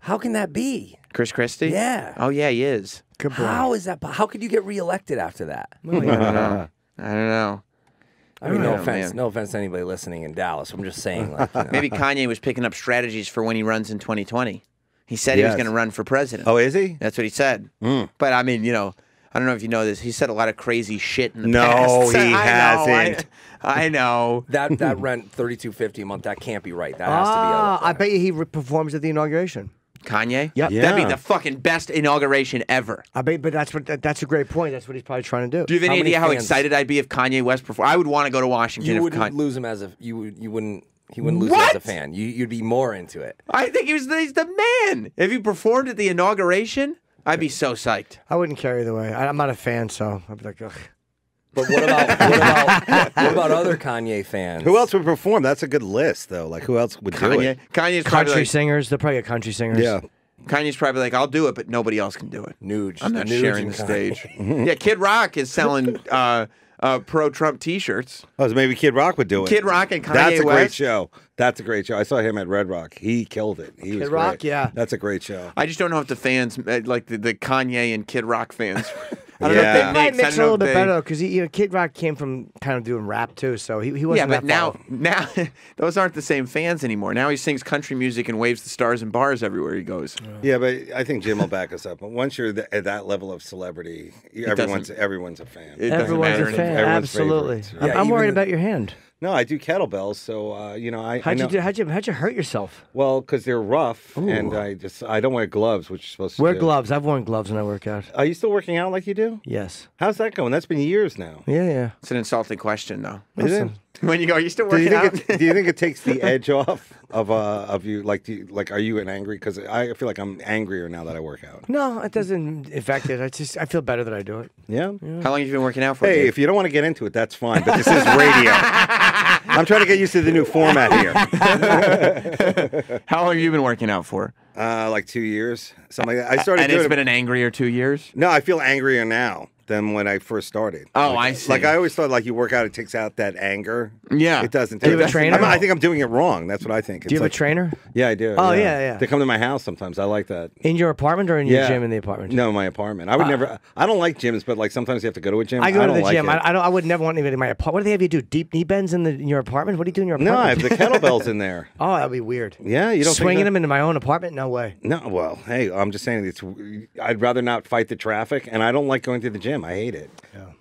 B: How can that be?
A: Chris Christie.
B: Yeah.
A: Oh yeah, he is.
C: Good boy.
B: How is that? po- How could you get reelected after that? (laughs)
A: I don't know. I don't know.
B: I mean, no offense,
A: man.
B: no offense to anybody listening in Dallas. I'm just saying, like, you (laughs) know.
A: Maybe Kanye was picking up strategies for when he runs in 2020. He said he was
E: Yes.
A: going to run for president.
E: Oh, is he?
A: That's what he said.
E: Hmm.
A: But I mean, you know, I don't know if you know this. He said a lot of crazy shit in the
E: No,
A: past.
E: he (laughs)
A: I know, I-
E: hasn't.
A: I, know.
B: that that rent 32.50 a month. That can't be right. That has to be.
C: Ah,
B: up
C: I
B: there.
C: bet you he re- performs at the inauguration.
A: Kanye?
C: Yep.
A: That'd be the fucking best inauguration ever.
C: I bet, but that's what that, that's a great point. That's what he's probably trying to do.
A: Do you have any
B: How
A: idea how
B: fans?
A: excited I'd be if Kanye West performed? I would want to go to Washington
B: You
A: if
B: wouldn't
A: Kanye.
B: lose him as a you would you wouldn't he wouldn't lose you as a fan. You you'd be more into it.
A: I think he was he's the man. If he performed at the inauguration, I'd be so psyched.
C: I wouldn't care either way. I, I'm not a fan, so I'd be like, Ugh.
B: But what about what about (laughs) what about other Kanye fans?
E: Who else would perform? That's a good list, though. Like who else would do
A: Kanye,
E: it?
A: Kanye's probably
C: country
A: like,
C: singers. They're probably country singers.
E: Yeah.
A: Kanye's probably like, I'll do it, but nobody else can do it.
B: Nuge.
A: I'm not
B: Nuge
A: sharing the
B: Kanye.
A: stage. yeah, Kid Rock is selling uh, uh, pro-Trump T-shirts.
E: Oh, so maybe Kid Rock would do it.
A: Kid Rock and Kanye
E: That's a great show. That's a great show. I saw him at Red Rock. He killed it. He was
C: Kid Rock,
E: great.
C: yeah.
E: That's a great show.
A: I just don't know if the fans, uh, like the, the Kanye and Kid Rock fans, (laughs) I don't
E: Yeah.
A: know if
C: They
A: they
C: might
A: mix. I
C: mix
A: don't
C: a little bit
A: they-
C: better because you know, Kid Rock came from kind of doing rap too, so he, he wasn't
A: but
C: that
A: now,
C: far. (laughs)
A: now (laughs) those aren't the same fans anymore. Now he sings country music and waves the stars and bars everywhere he goes.
E: Yeah, but I think Jim will back us up. But once you're th- at that level of celebrity, everyone's everyone's a fan.
A: It
C: Everyone's a fan.
E: Everyone's
C: Absolutely.
E: favorites.
C: I'm, I'm worried
B: even-
C: about your hand.
E: No, I do kettlebells, so uh, you know I. I
C: How'd
E: know,
C: you do? How'd you how'd you hurt yourself?
E: Well, because they're rough, and I just I don't wear gloves, which you're supposed to
C: Wear
E: do.
C: gloves. I've worn gloves when I work out.
E: Are you still working out like you do?
C: Yes.
E: How's that going? That's been years now.
C: Yeah, yeah.
A: It's an insulting question, though.
E: Is it? (laughs)
A: When you go, are you still
E: Do you
A: working
E: think
A: out?
E: it, do you think it takes the (laughs) edge off of uh of you like do you, like are you an angry because I feel like I'm angrier now that I work out.
C: No, it doesn't affect it. I just I feel better that I do it.
E: Yeah.
A: How long have you been working out for?
E: Hey,
A: Dave?
E: if you don't want to get into it, that's fine. But this is radio. (laughs) I'm trying to get used to the new format here.
A: How long have you been working out for?
E: Uh, like two years, something like that. I started
A: and
E: doing
A: it's
E: it-
A: been an angrier two years.
E: No, I feel angrier now than when I first started.
A: Oh,
E: like,
A: I see.
E: Like I always thought, like you work out, it takes out that anger.
A: Yeah.
E: it doesn't.
C: Do you have a trainer?
E: I'm- I think I'm doing it wrong. That's what I think.
C: Do you have
E: like-
C: a trainer
E: Yeah, I do.
C: Oh, yeah, yeah.
E: They come to my house sometimes. I like that.
C: in your apartment or in your
E: Yeah.
C: gym in the apartment?
E: No, in my apartment. I would uh, never. I don't like gyms, but like sometimes you have to go to a gym.
C: I go to
E: don't
C: the
E: like
C: gym.
E: it.
C: I, I don't. I would never want anybody in my apartment. What do they have you do? Deep knee bends in the in your apartment? What do you do in your apartment?
E: no, I have the kettlebells in (laughs) there.
C: oh, that'd be weird.
E: Yeah, you don't
C: swinging them into my own apartment? No way.
E: No, well, hey, I'm just saying it's. I'd rather not fight the traffic, and I don't like going to the gym. I hate it.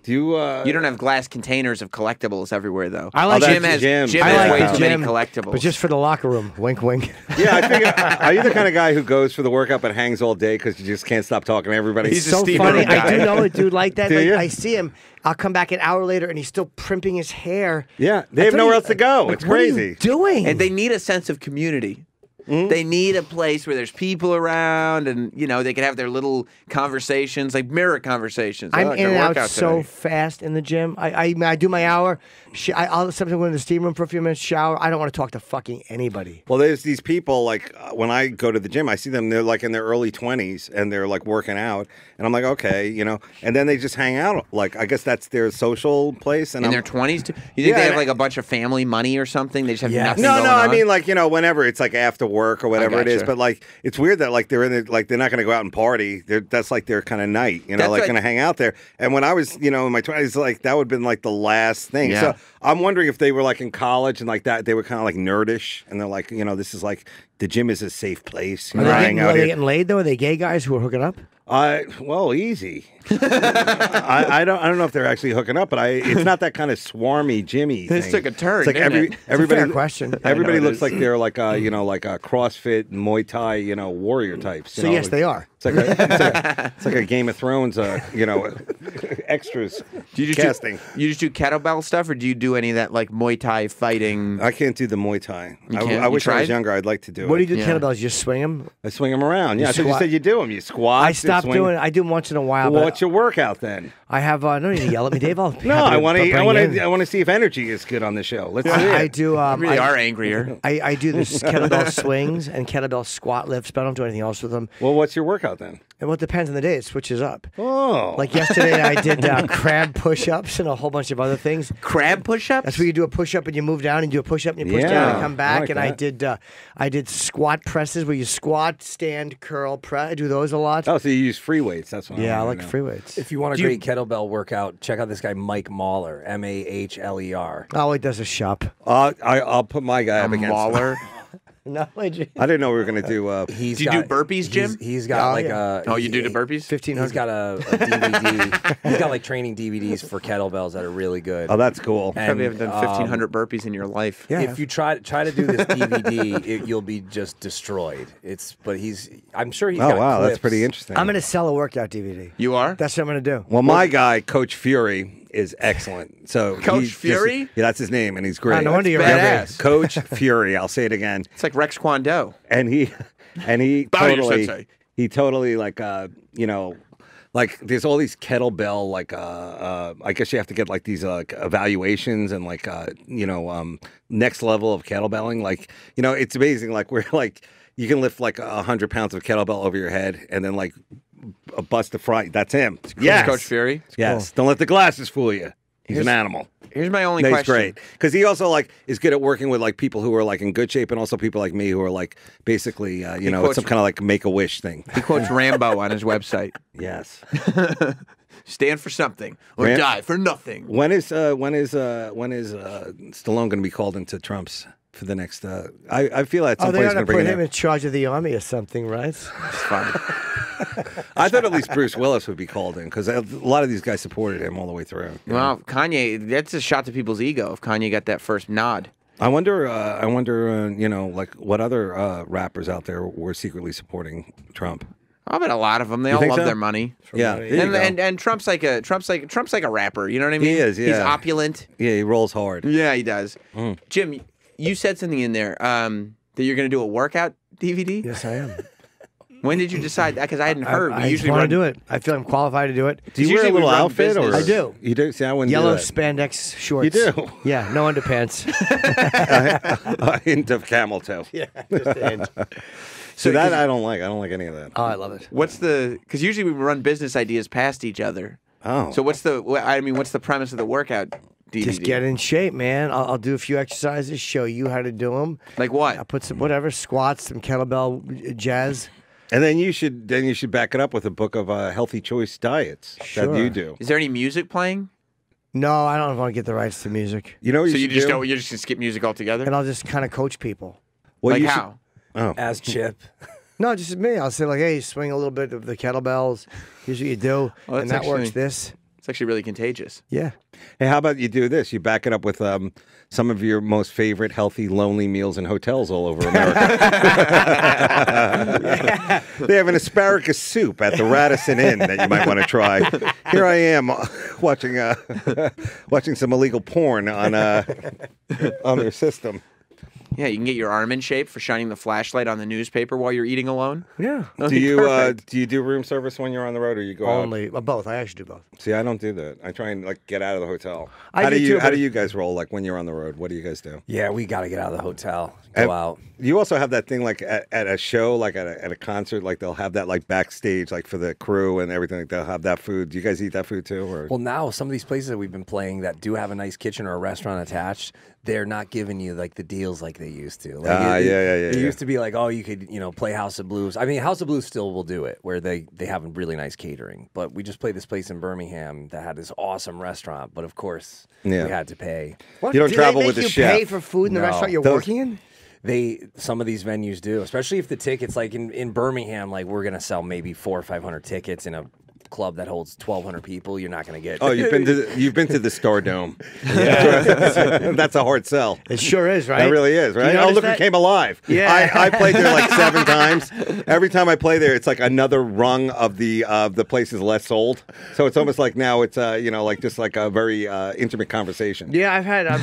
E: Do you? Uh,
A: You don't have glass containers of collectibles everywhere, though.
C: I like
A: gym
E: that's
A: has
E: gym.
A: gym
E: I like
A: way too
C: gym,
A: many collectibles.
C: But just for the locker room. Wink, wink. (laughs)
E: Yeah, I figure. are you the kind of guy who goes for the workout but hangs all day because you just can't stop talking to everybody?
A: He's a
C: so
A: Steve
C: funny.
A: Irwin
C: I do know a dude like that.
E: Do
C: like,
E: you?
C: I see him. I'll come back an hour later and he's still primping his hair.
E: Yeah, they
C: I
E: have nowhere
C: he-
E: else to go.
C: like,
E: it's
C: what are you
E: crazy.
C: doing?
A: and they need a sense of community.
E: Hmm?
A: They need a place where there's people around, and you know they can have their little conversations, like mirror conversations.
C: I'm
A: Oh,
C: in and out so
A: today.
C: fast in the gym. I I, I do my hour. Sh- I, I'll sometimes go in the steam room for a few minutes, shower. I don't want to talk to fucking anybody.
E: Well, there's these people like uh, when I go to the gym, I see them. They're like in their early 20s and they're like working out, and I'm like, okay, you know. And then they just hang out. Like I guess that's their social place. And
A: in
E: I'm,
A: their twenties. You think
E: Yeah,
A: they have like a bunch of family money or something? They just have
C: Yeah.
A: nothing
E: No,
A: going
E: no, I mean like you know whenever it's like after work or whatever it is, but like it's weird that like they're in the, like they're not going to go out and party. They're that's like their kind of night, you know,
A: That's
E: like
A: like-
E: going to hang out there. And when I was you know in my twenties, like that would have been like the last thing.
A: Yeah.
E: So I'm wondering if they were like in college and like that they were kind of like nerdish and they're like you know this is like the gym is a safe place.
C: Are they, getting,
E: out
C: are they getting laid though? Are they gay guys who are hooking up?
E: I well, easy. I, I don't. I don't know if they're actually hooking up, but I. It's not that kind of swarmy Jimmy.
A: This
E: thing.
A: took a turn,
E: It's like every
A: it? It's
C: a
E: everybody.
C: fair question.
E: Everybody
A: I know it
E: looks like they're like a you know like a CrossFit Muay Thai you know warrior mm. types. you
C: So
E: know,
C: yes, they are.
E: It's like a, it's like, it's like a (laughs) Game of Thrones, uh, you know, (laughs) extras
A: Do you just
E: casting.
A: Do, you just do kettlebell stuff, or do you do any of that like Muay Thai fighting?
E: I can't do the Muay Thai. I,
A: can't?
E: I
A: You
E: wish I was younger. I'd like to do it.
C: What do you do?
A: Yeah.
C: Kettlebells? You just swing them.
E: I swing them around. Yeah,
C: You
E: I thought you said you do them. You squat.
C: I stopped
E: swing.
C: doing it. I do them once in a while.
E: Well,
C: but
E: what's your workout then?
C: I have. Uh, no need to yell at me, Dave. I'll (laughs)
E: No, I want to. I want to. I want to see if energy is good on the show. Let's see.
C: I, I do.
A: You
C: Um,
A: really
C: I,
A: are angrier.
C: I, I do this kettlebell swings and kettlebell squat lifts, but I don't do anything else with them.
E: Well, what's your workout then?
C: And well, it depends on the day. It switches up.
E: Oh,
C: Like yesterday, I did uh, (laughs) crab push-ups and a whole bunch of other things.
A: Crab push-ups.
C: That's where you do a push-up and you move down, and you do a push-up and you push down and come
E: I
C: back.
E: like
C: and I did, uh, I did squat presses where you squat, stand, curl, press. I do those a lot.
E: oh, so you use free weights? That's what.
C: yeah, I
E: wanna
C: like
E: know.
C: free weights.
B: If you want a
A: Do you-
B: great kettlebell workout, check out this guy Mike Mahler, M A H L E R.
C: Oh, he does a shop.
E: Uh, I, I'll put my guy
A: a
E: up against.
A: mauler. (laughs) (laughs)
C: No, (laughs) I
E: didn't know we were gonna do. Uh,
B: He's
A: Do you do
B: got-
A: burpees,
B: he's-
A: Jim?
B: he's got
C: Oh,
B: like
C: yeah.
B: a.
A: Oh, you do the burpees?
C: Fifteen.
B: He's got a, a (laughs) DVD. he's got like training DVDs for kettlebells that are really good.
E: oh, that's cool.
B: And,
A: Probably haven't done
B: um,
A: fifteen hundred burpees in your life.
C: Yeah.
B: If you try try to do this DVD, it, you'll be just destroyed. It's but he's. I'm sure he's.
E: oh
B: got
E: wow, that's pretty interesting.
C: I'm gonna sell a workout DVD.
A: You are.
C: That's what I'm gonna do.
E: well, my guy, Coach Fury, is excellent. So
A: Coach
E: he's just-
A: Fury?
E: yeah, that's his name, and he's great.
C: No wonder you're
A: badass.
E: Coach Fury. I'll say it again.
A: It's like Rex Kwon Do.
E: and he and he (laughs) totally he totally like uh you know like there's all these kettlebell like uh uh I guess you have to get like these uh, like evaluations and like uh you know um next level of kettlebelling like you know it's amazing like (laughs) we're like you can lift like a hundred pounds of kettlebell over your head and then like a bust the front that's him yes
A: Coach Fury.
E: yes don't let the glasses fool you he's
A: Here's-
E: an animal
A: Here's my only
E: no, he's
A: question.
E: great because he also like is good at working with like people who are like in good shape and also people like me who are like basically uh, you know
A: quotes-
E: some kind of like make a wish thing.
A: He quotes (laughs) Rambo on his website.
E: Yes. (laughs)
A: Stand for something or
E: Ram-
A: die for nothing.
E: when is uh when is uh when is uh Stallone going to be called into Trump's for the next. Uh, I I feel at
C: Oh,
E: some
C: they're
E: point he's
C: gonna
E: bring
C: put him
E: in.
C: in charge of the army or something, right?
A: It's fun.
E: I thought at least Bruce Willis would be called in because a lot of these guys supported him all the way through. you know?
A: well, Kanye, that's a shot to people's ego if Kanye got that first nod.
E: I wonder. Uh, I wonder. Uh, you know, like what other uh, rappers out there were secretly supporting Trump?
A: I bet a lot of them. They
E: You
A: all love
E: so?
A: their money.
E: Yeah, there you
A: And,
E: go.
A: and and Trump's like a Trump's like Trump's like a rapper. You know what I mean?
E: He
A: mean?
E: is,
A: He's opulent.
E: yeah, he rolls hard.
A: Yeah, he does.
E: Mm.
A: Jim, you said something in there um, that you're going to do a workout DVD.
C: Yes, I am.
A: When did you decide that? Because I hadn't heard.
C: I, I
A: usually
C: want to do it. I feel I'm qualified to do it.
E: Do you
A: Usually
E: wear a little
A: run
E: outfit or.
C: I do.
E: You do. See, I wouldn't
C: Yellow
E: do that.
C: spandex shorts.
E: You do.
C: Yeah, no underpants.
E: a (laughs) (laughs) (laughs) hint of camel toe.
C: yeah, just a hint.
E: So
A: So,
E: that
A: 'cause-
E: I don't like. I don't like any of that.
C: Oh, I love it.
A: What's the? Because usually we run business ideas past each other.
E: Oh,
A: So what's the? I mean, what's the premise of the workout DVD?
C: Just get in shape, man. I'll, I'll do a few exercises, show you how to do them.
A: Like what?
C: I
A: what?
C: put some whatever squats, some kettlebell jazz.
E: and then you should then you should back it up with a book of uh, healthy choice diets that
C: Sure.
E: you do.
A: Is there any music playing?
C: No, I don't want to get the rights to music,
E: You know what
A: so
E: you
A: you just
E: do?
A: don't. You're just gonna skip music altogether.
C: and I'll just kind of coach people.
E: Well,
A: like
E: you should-
A: how?
E: Oh,
B: As Chip.
C: No, just me. I'll say like, hey, swing a little bit of the kettlebells. Here's what you do,
A: Oh,
C: and that works. This,
A: It's actually really contagious.
C: yeah.
E: Hey, how about you do this? You back it up with um, some of your most favorite healthy, lonely meals in hotels all over America. (laughs) (laughs) they have an asparagus soup at the Radisson Inn that you might want to try. Here I am uh, watching uh, (laughs) watching some illegal porn on uh, on their system.
A: Yeah, you can get your arm in shape for shining the flashlight on the newspaper while you're eating alone.
C: Yeah. (laughs)
E: Do you uh, do you do room service when you're on the road, or you go out?
C: Only well, both. I actually do both.
E: See, I don't do that. I try and like get out of the hotel.
C: I
E: how do
C: do
E: you
C: too,
E: How do you guys roll? Like when you're on the road, what do you guys do?
B: Yeah, we got to get out of the hotel. Go out.
E: You also have that thing like at, at a show, like at a, at a concert, like they'll have that like backstage, like for the crew and everything. Like they'll have that food. Do you guys eat that food too? Or
B: Well, now some of these places that we've been playing that do have a nice kitchen or a restaurant attached, they're not giving you like the deals like they used to. Like,
E: Ah,
B: it,
E: yeah, yeah, yeah,
B: It
E: yeah.
B: used to be like, oh, you could, you know, play House of Blues. I mean, House of Blues still will do it, where they they have a really nice catering. But we just played this place in Birmingham that had this awesome restaurant, but of course
E: Yeah.
B: we had to pay.
C: What?
E: You don't
C: do
E: travel
C: they make
E: with a
C: you
E: chef.
C: Pay for food in the restaurant you're
E: Those-
C: working in.
B: They some of these venues do, especially if the tickets like in, in Birmingham, like we're gonna sell maybe four or five hundred tickets in a club that holds twelve hundred people. You're not gonna get.
E: oh, you've been to (laughs) the, you've been to the Star Dome. (laughs) Yeah, (laughs) that's a hard sell.
C: It sure is, right?
E: That really is, right? Oh, look,
C: that?
E: it came alive.
C: Yeah.
E: I, I played there like seven times. Every time I play there, it's like another rung of the uh, the place is less sold. So it's almost like now it's uh, you know like just like a very uh, intimate conversation.
C: Yeah, I've had. Um,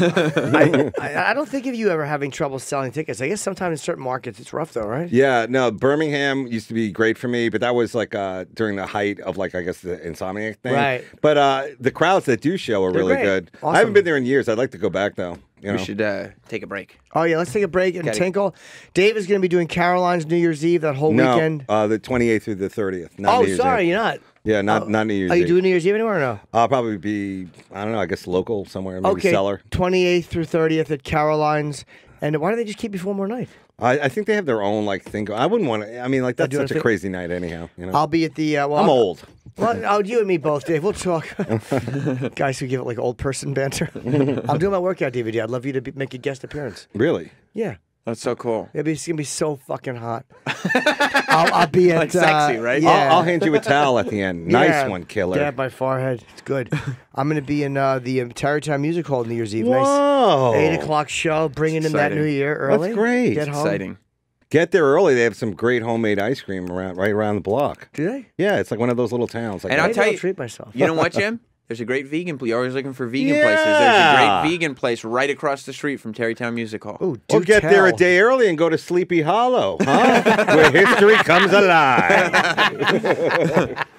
C: I, I, I don't think of you ever having trouble selling tickets. I guess sometimes in certain markets it's rough though, right?
E: Yeah, no, Birmingham used to be great for me, but that was like uh, during the height of like I guess the Insomniac thing.
C: Right.
E: But uh, the crowds that do show are
C: They're
E: really
C: great.
E: good. I haven't been there in years. I'd like to go back though. You know.
A: We should uh, take a break.
C: Oh yeah, let's take a break and
A: Gotta-
C: tinkle. Dave is going to be doing Caroline's New Year's Eve that whole
E: no,
C: weekend.
E: uh, the 28th through the 30th. Not
C: oh,
E: New Year's
C: sorry,
E: Eve.
C: you're not.
E: Yeah, not
C: Oh,
E: not New Year's
C: Are you
E: Eve.
C: doing New Year's Eve anywhere or no?
E: I'll probably be I don't know. I guess local somewhere, maybe
C: okay,
E: cellar.
C: 28th through 30th at Caroline's. And why don't they just keep you for one more night?
E: I, I think they have their own like thing. I wouldn't want to. I mean, like that's such a
C: wanna
E: crazy night anyhow. You know.
C: I'll be at the. Uh, well,
E: I'm
C: I'll-
E: old.
C: Well, oh, you and me both, Dave. We'll talk. (laughs) Guys who give it like old person banter. I'm doing my workout DVD. I'd love you to be, make a guest appearance.
E: Really?
C: Yeah.
A: That's so cool.
C: It'll be, it's gonna be so fucking hot. (laughs) I'll, I'll be (laughs) at
A: Like sexy,
C: uh,
A: right?
C: Yeah.
E: I'll, I'll hand you a towel at the end. Nice
C: Yeah.
E: one, killer.
C: Dab my forehead. It's good. I'm gonna be in uh, the um, Tarrytown Music Hall New Year's Eve.
E: Whoa.
C: Nice eight o'clock show. Bringing in that New Year early.
E: That's great.
C: Get home.
A: Exciting.
E: Get there early. They have some great homemade ice cream around right around the block.
C: Do they?
E: Yeah, it's like one of those little towns. Like
A: And I'll
C: Maybe
A: tell
C: I'll
A: you-
C: treat myself.
A: You know what, (laughs) Jim? There's a great vegan. Place. You're always looking for vegan places. There's a great vegan place right across the street from Tarrytown Music Hall.
C: Ooh,
E: or
C: do
E: get there a day early and go to Sleepy Hollow, (laughs) huh? Where history comes alive. (laughs)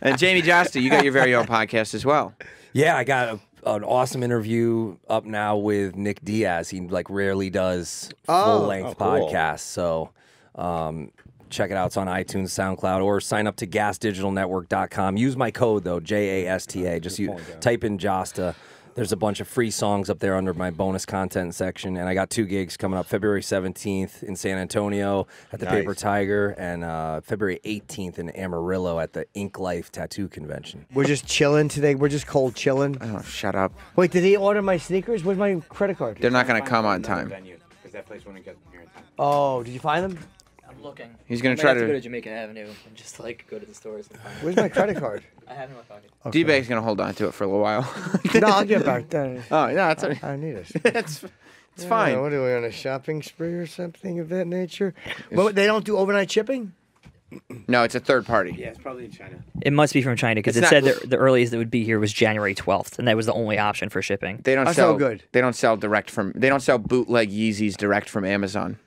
A: And Jamey Jasta, you got your very own podcast as well.
B: Yeah, I got a, an awesome interview up now with Nick Diaz. He like rarely does
C: Oh.
B: full length
E: Oh, cool.
B: podcasts, so um, check it out. It's on iTunes, SoundCloud, or sign up to gasdigitalnetwork.com. Use my code though, J A S T A. Just you, type in Jasta. There's a bunch of free songs up there under my bonus content section, and I got two gigs coming up: February 17th in San Antonio at the Paper Tiger, and uh, February 18th in Amarillo at the Ink Life Tattoo Convention.
C: We're just chilling today. We're just cold chilling.
A: Oh, shut up.
C: Wait, did he order my sneakers? Where's my credit card?
A: They're not going to come on time. Netflix when it gets here.
C: Oh, did you find them?
G: I'm looking.
A: He's gonna
G: Might
A: try
G: have to
A: to-
G: go to Jamaica Avenue and just like go to the stores. And find.
C: Where's my credit card? (laughs)
G: I have it in my pocket.
A: D-Bag's gonna hold on to it for a little while. (laughs)
C: no, I'll get back. There. (laughs)
A: oh, no, it's,
C: I, I need it.
A: it's, it's fine.
C: What are we on a shopping spree or something of that nature? But they don't do overnight shipping. (clears throat)
A: No, it's a third party.
H: Yeah, it's probably in China.
G: It must be from China because
A: It's
G: it
A: not-
G: said the, the earliest it would be here was January 12th, and that was the only option for shipping.
A: They don't
C: That's
A: sell
C: no good.
A: They don't sell direct from. They don't sell bootleg Yeezys direct from Amazon.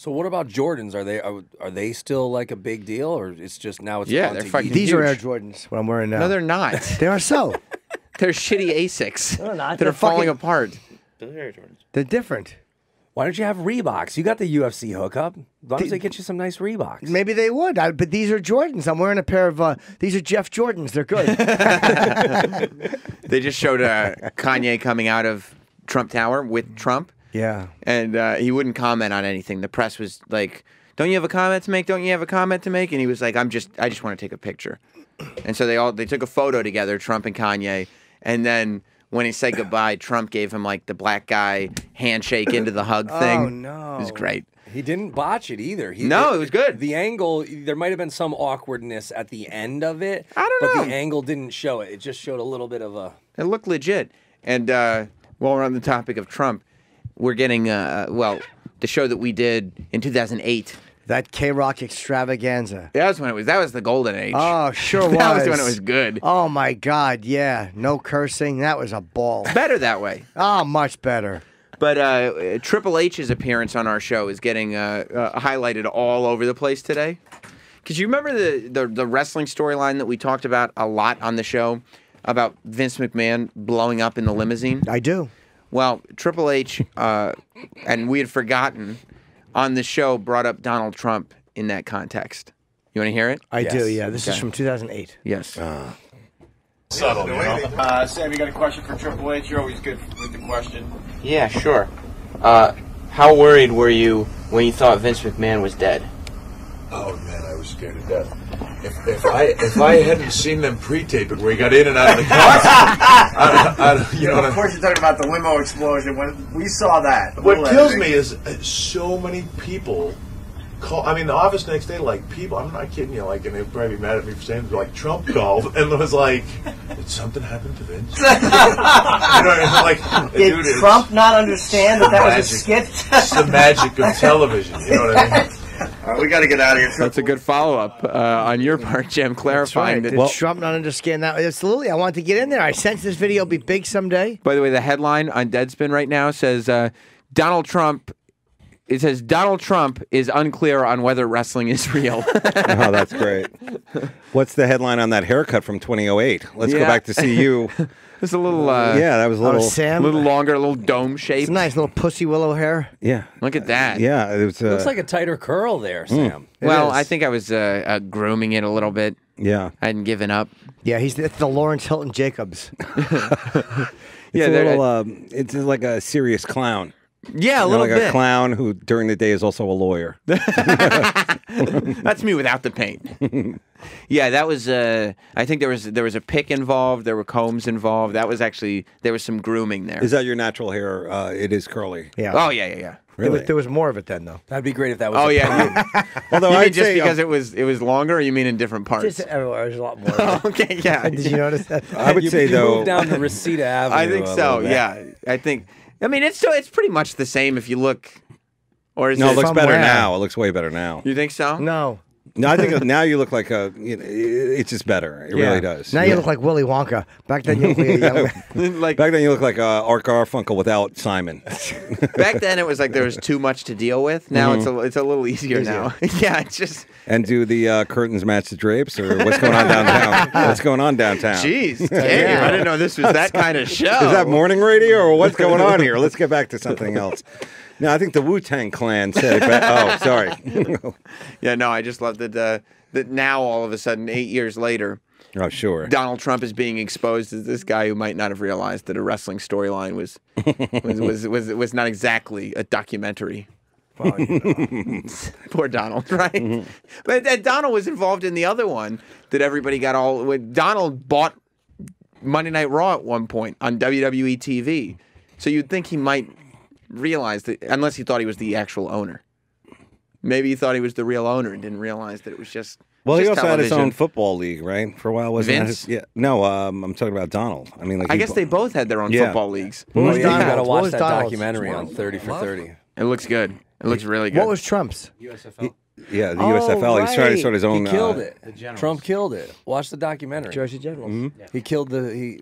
B: So what about Jordans? Are they are, are they still like a big deal, or it's just now it's
A: Yeah, they're fucking
B: Yeezy?
C: These are Air Jordans. What I'm wearing now.
A: No, they're not. (laughs)
C: They are so. (laughs)
A: they're shitty Asics
C: No, they're not. They're
A: are falling
C: fucking-
A: apart.
H: Those are Air Jordans.
C: They're different.
B: Why don't you have Reeboks? You got the UFC hookup. Why don't they get you some nice Reeboks?
C: Maybe they would, I, but these are Jordans. I'm wearing a pair of. Uh, these are Jeff Jordans. They're good. (laughs)
A: They just showed uh, Kanye coming out of Trump Tower with Trump,
C: yeah.
A: and uh, he wouldn't comment on anything. The press was like, "Don't you have a comment to make? Don't you have a comment to make?" And he was like, "I'm just, I just want to take a picture." And so they all they took a photo together, Trump and Kanye, and then when he said goodbye, Trump gave him like the black guy handshake into the hug thing.
C: Oh, no.
A: it was great.
B: He didn't botch it either. He,
A: No, it was good.
B: The angle, there might have been some awkwardness at the end of it.
A: I don't
B: but
A: know.
B: the angle didn't show it. It just showed a little bit of a.
A: It looked legit. And uh, while we're on the topic of Trump, we're getting uh, well the show that we did in 2008.
C: That K Rock extravaganza.
A: That was when it was. That was the golden age.
C: Oh, sure (laughs) was.
A: that was when it was good.
C: Oh my God, yeah. No cursing. That was a ball.
A: Better that way.
C: Oh, much better.
A: But uh, Triple H's appearance on our show is getting uh, uh, highlighted all over the place today. Because you remember the, the, the wrestling storyline that we talked about a lot on the show about Vince McMahon blowing up in the limousine?
C: I do.
A: Well, Triple H, uh, and we had forgotten on the show, brought up Donald Trump in that context. You want to hear it?
C: I do. Yeah. This is from 2008.
A: Yes.
I: Subtle, you know? Uh, Sam, you got a question for Triple H? You're always good with the question.
H: Yeah, sure. Uh, how worried were you when you thought Vince McMahon was dead?
J: Oh man, I was scared to death. If, if I if I hadn't seen them pre-tape it where he got in and out of the car, (laughs) I, I, you know
I: Of
J: I
I: course, you're talking about the limo explosion. When we saw that,
J: What
I: Little
J: kills
I: editing.
J: me is uh, so many people call. I mean, the office next day, like people. I'm not kidding you. Like, and they'd probably be mad at me for saying, it, like Trump called and was like, "Did something happen to Vince?" (laughs) you know, and like,
I: Did
J: dude,
I: Trump not understand that that was a skit?
J: It's the magic of (laughs) television. You know what I mean?
I: All right, we got to get out of here.
A: That's a good follow up uh, on your part, Jim, clarifying
C: Did
A: that.
C: Trump not understand that? Absolutely. I wanted to get in there. I sense this video will be big someday.
A: By the way, the headline on Deadspin right now says uh, Donald Trump. It says Donald Trump is unclear on whether wrestling is real. (laughs)
E: oh, that's great. What's the headline on that haircut from 2008? Let's go back to see you. (laughs)
A: it's a little, uh,
E: yeah, that was a little.
C: Sam.
A: a little longer, a little dome shape.
C: It's nice little pussy willow hair.
E: Yeah,
A: Look at that.
E: yeah. It was. Uh,
B: Looks like a tighter curl there, Sam.
A: Well,
C: is.
A: I think I was uh, uh, grooming it a little bit.
E: yeah.
A: I hadn't given up.
C: Yeah, he's the, the Lawrence Hilton Jacobs. (laughs) (laughs)
E: It's
A: Yeah,
E: a
A: they're-
E: little. Um, it's like a serious clown.
A: Yeah, a
E: You know,
A: little
E: like
A: bit.
E: a clown who during the day is also a lawyer. (laughs)
A: That's me without the paint. (laughs) yeah, that was. Uh, I think there was there was a pick involved. There were combs involved. That was actually there was some grooming there.
E: Is that your natural hair? Uh, it is curly.
C: Yeah.
A: oh yeah, yeah, yeah.
C: There, was,
E: Really?
C: there was more of it then, though.
B: That'd be great if that was.
A: Oh
B: a
A: yeah. (laughs)
E: Although I'd
A: just
E: say,
A: because
E: uh,
A: it was it was longer, or you mean in different parts?
C: Just everywhere. There's a lot more. Of
A: okay, yeah.
C: Did you notice that?
E: I would
B: You-
E: say
B: you
E: though.
B: moved down the Reseda Avenue.
A: I think so. Yeah, I think. I mean, it's so it's pretty much the same if you look. Or is
E: no,
A: it?
E: it looks better
C: where?
E: now. It looks way better now.
A: you think so?
C: No.
E: No, I think now you look like a. You know, it's just better. It
C: Yeah.
E: really does.
C: Now
E: Yeah.
C: you look like Willy Wonka. Back then (laughs) you looked like a young man. (laughs)
A: like
E: Back then, you look like uh, Art Garfunkel without Simon. (laughs)
A: back then, it was like there was too much to deal with. Now it's a it's a little easier, now. yeah, it's just.
E: and do the uh, curtains match the drapes, or what's going on downtown? what's going on downtown?
A: Jeez, damn, I didn't know this was that kind of show.
E: Is that morning radio, or what's going on here? Let's get back to something else. No, I think the Wu Tang Clan said it. Be- oh, (laughs) sorry. (laughs)
A: Yeah, no, I just love that. Uh, that now all of a sudden, eight years later,
E: oh, sure.
A: Donald Trump is being exposed as this guy who might not have realized that a wrestling storyline was (laughs) was, was was was not exactly a documentary. Poor Donald, right? But uh, Donald was involved in the other one that everybody got all. When Donald bought Monday Night Raw at one point on WWE TV, so you'd think he might realize that unless he thought he was the actual owner. Maybe he thought he was the real owner and didn't realize that it was just.
E: Well, he
A: just
E: also had his own football league, right? For a while, wasn't
A: Vince?
E: his- yeah. No, um, I'm talking about Donald. I mean, like
A: I guess
E: bu-
A: they both had their own
E: Yeah.
A: football leagues.
C: What was
B: yeah, you gotta watch that
C: Donald's?
B: documentary on 30 for 30.
A: It looks good. It looks really good.
C: What was Trump's?
B: USFL.
E: Yeah, the
B: Oh,
E: USFL. He's trying to start his own.
B: He killed
E: uh,
B: it. Trump killed it. Watch the documentary.
C: Jersey Generals.
E: Mm-hmm.
B: He killed the he.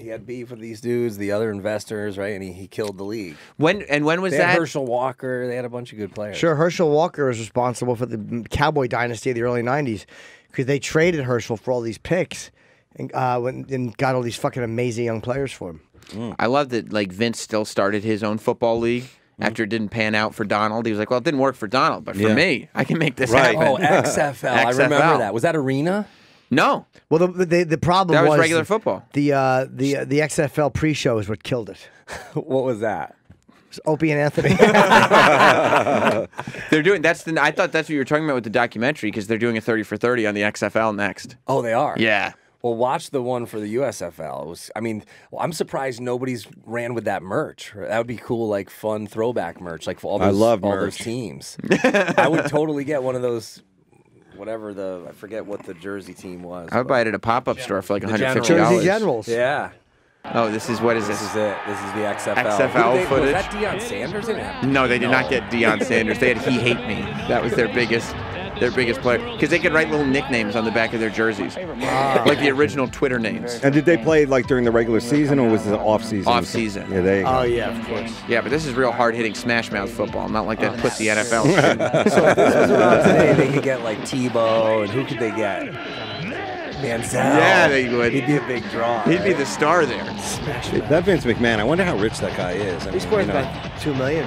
B: He had beef with these dudes, the other investors, right? And he, he killed the league.
A: When and when was
B: they
A: that?
B: Herschel Walker. They had a bunch of good players.
C: Sure, Herschel Walker is responsible for the Cowboy dynasty of the early '90s because they traded Herschel for all these picks and uh, when, and got all these fucking amazing young players for him.
A: I love that like Vince still started his own football league after it didn't pan out for Donald. He was like, "Well, it didn't work for Donald, but for
E: Yeah.
A: me, I can make this
E: Right.
A: happen."
B: Oh, XFL. I (laughs) remember that. Was that Arena?
A: No,
C: Well, the the, the problem
A: that was regular football.
C: The uh, the uh, the XFL pre-show is what killed it. (laughs)
B: what was that?
C: It was Opie and Anthony. (laughs)
A: They're doing that's the. I thought that's what you were talking about with the documentary because they're doing a thirty for thirty on the XFL next.
B: Oh, they are.
A: Yeah.
B: Well, watch the one for the USFL. It was. I mean, well, I'm surprised nobody's ran with that merch. That would be cool, like fun throwback merch, like for all
E: I
B: those,
E: love
B: all
E: merch.
B: those teams. I would totally get one of those. Whatever the I forget what the Jersey team was.
A: I would buy it at a pop up store for like one hundred fifty dollars.
C: Jersey Generals.
B: Yeah,
A: Oh, this is what is
B: this
A: this?
B: is it. This is the XFL.
A: XFL
B: they-
A: footage?
B: Was that Deion Sanders in it?
A: No, they did not get Deion Sanders. They had He Hate Me. That was their biggest, their biggest player because they could write little nicknames on the back of their jerseys, ah. like the original Twitter names.
E: And did they play like during the regular season or was it off season?
A: Off season.
E: Yeah, they.
C: oh yeah, of course.
A: Yeah, but this is real hard hitting smash mouth football, not like that pussy (laughs) NFL shit.
B: So if this was around today, they could get like Tebow, and who could they get? Manziel.
A: Yeah, they would.
B: He'd be a big draw.
A: He'd be the star there.
E: Smash That Vince McMahon. I wonder how rich that guy is. I
C: He's
E: mean,
C: worth
E: you know,
C: about two million.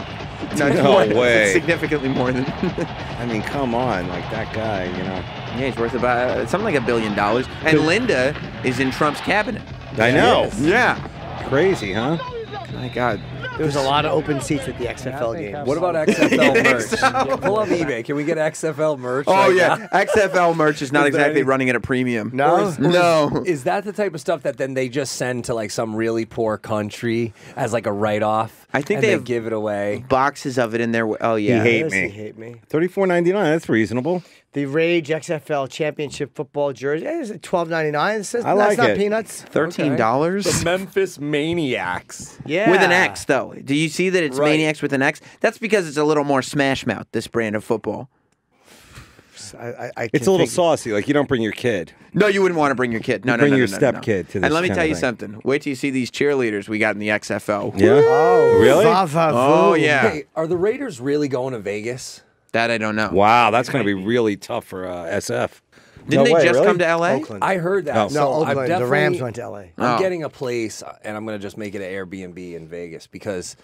A: No, it's
E: No
A: more-
E: way.
A: it's significantly more than. (laughs)
E: I mean, come on, like that guy. You know.
A: yeah, he's worth about uh, something like a billion dollars. And Linda is in Trump's cabinet.
E: I know.
A: Yeah.
E: Crazy, huh?
A: My God.
C: There was a lot of open seats at the XFL game.
B: What about XFL (laughs) merch? Pull up eBay. Can we get XFL merch?
A: Oh
B: right
A: yeah,
B: now?
A: XFL merch is not
B: Is
A: exactly
B: any-
A: running at a premium.
C: No?
B: Or is- or
A: No.
B: Is that the type of stuff that then they just send to like some really poor country as like a write off?
A: I think
B: and
A: they
B: they
A: have-
B: give it away.
A: Boxes of it in there. Oh yeah.
E: hate me.
C: he hate me.
E: Thirty-four ninety-nine. That's reasonable.
C: The Rage XFL Championship football jersey is it twelve ninety nine? That's
E: I like
C: not
E: it.
C: peanuts.
A: Thirteen dollars.
B: The Memphis Maniacs.
C: Yeah,
A: With an X, though. Do you see that it's
B: Right.
A: Maniacs with an X? That's because it's a little more smash mouth, this brand of football.
C: I, I, I
E: It's a little saucy. Like you don't bring your kid.
A: No, you wouldn't want to bring your kid. No,
E: You
A: no,
E: bring
A: no,
E: your
A: no, no, no.
E: stepkid to this
A: And let me
E: kind
A: tell you
E: thing.
A: something. Wait till you see these cheerleaders we got in the XFL.
E: Yeah.
C: Oh,
E: Really?
C: va, va,
A: Oh, yeah.
B: Hey, are the Raiders really going to Vegas?
A: That I don't know.
E: Wow, that's going to be really tough for uh, SF.
A: Didn't
E: No
A: they
E: way,
A: just
E: really?
A: come to LA?
C: Oakland.
B: I heard that.
C: No,
B: So I'm
C: Oakland. The Rams went to LA.
B: I'm
A: Oh.
B: getting a place, uh, and I'm going to just make it an Airbnb in Vegas because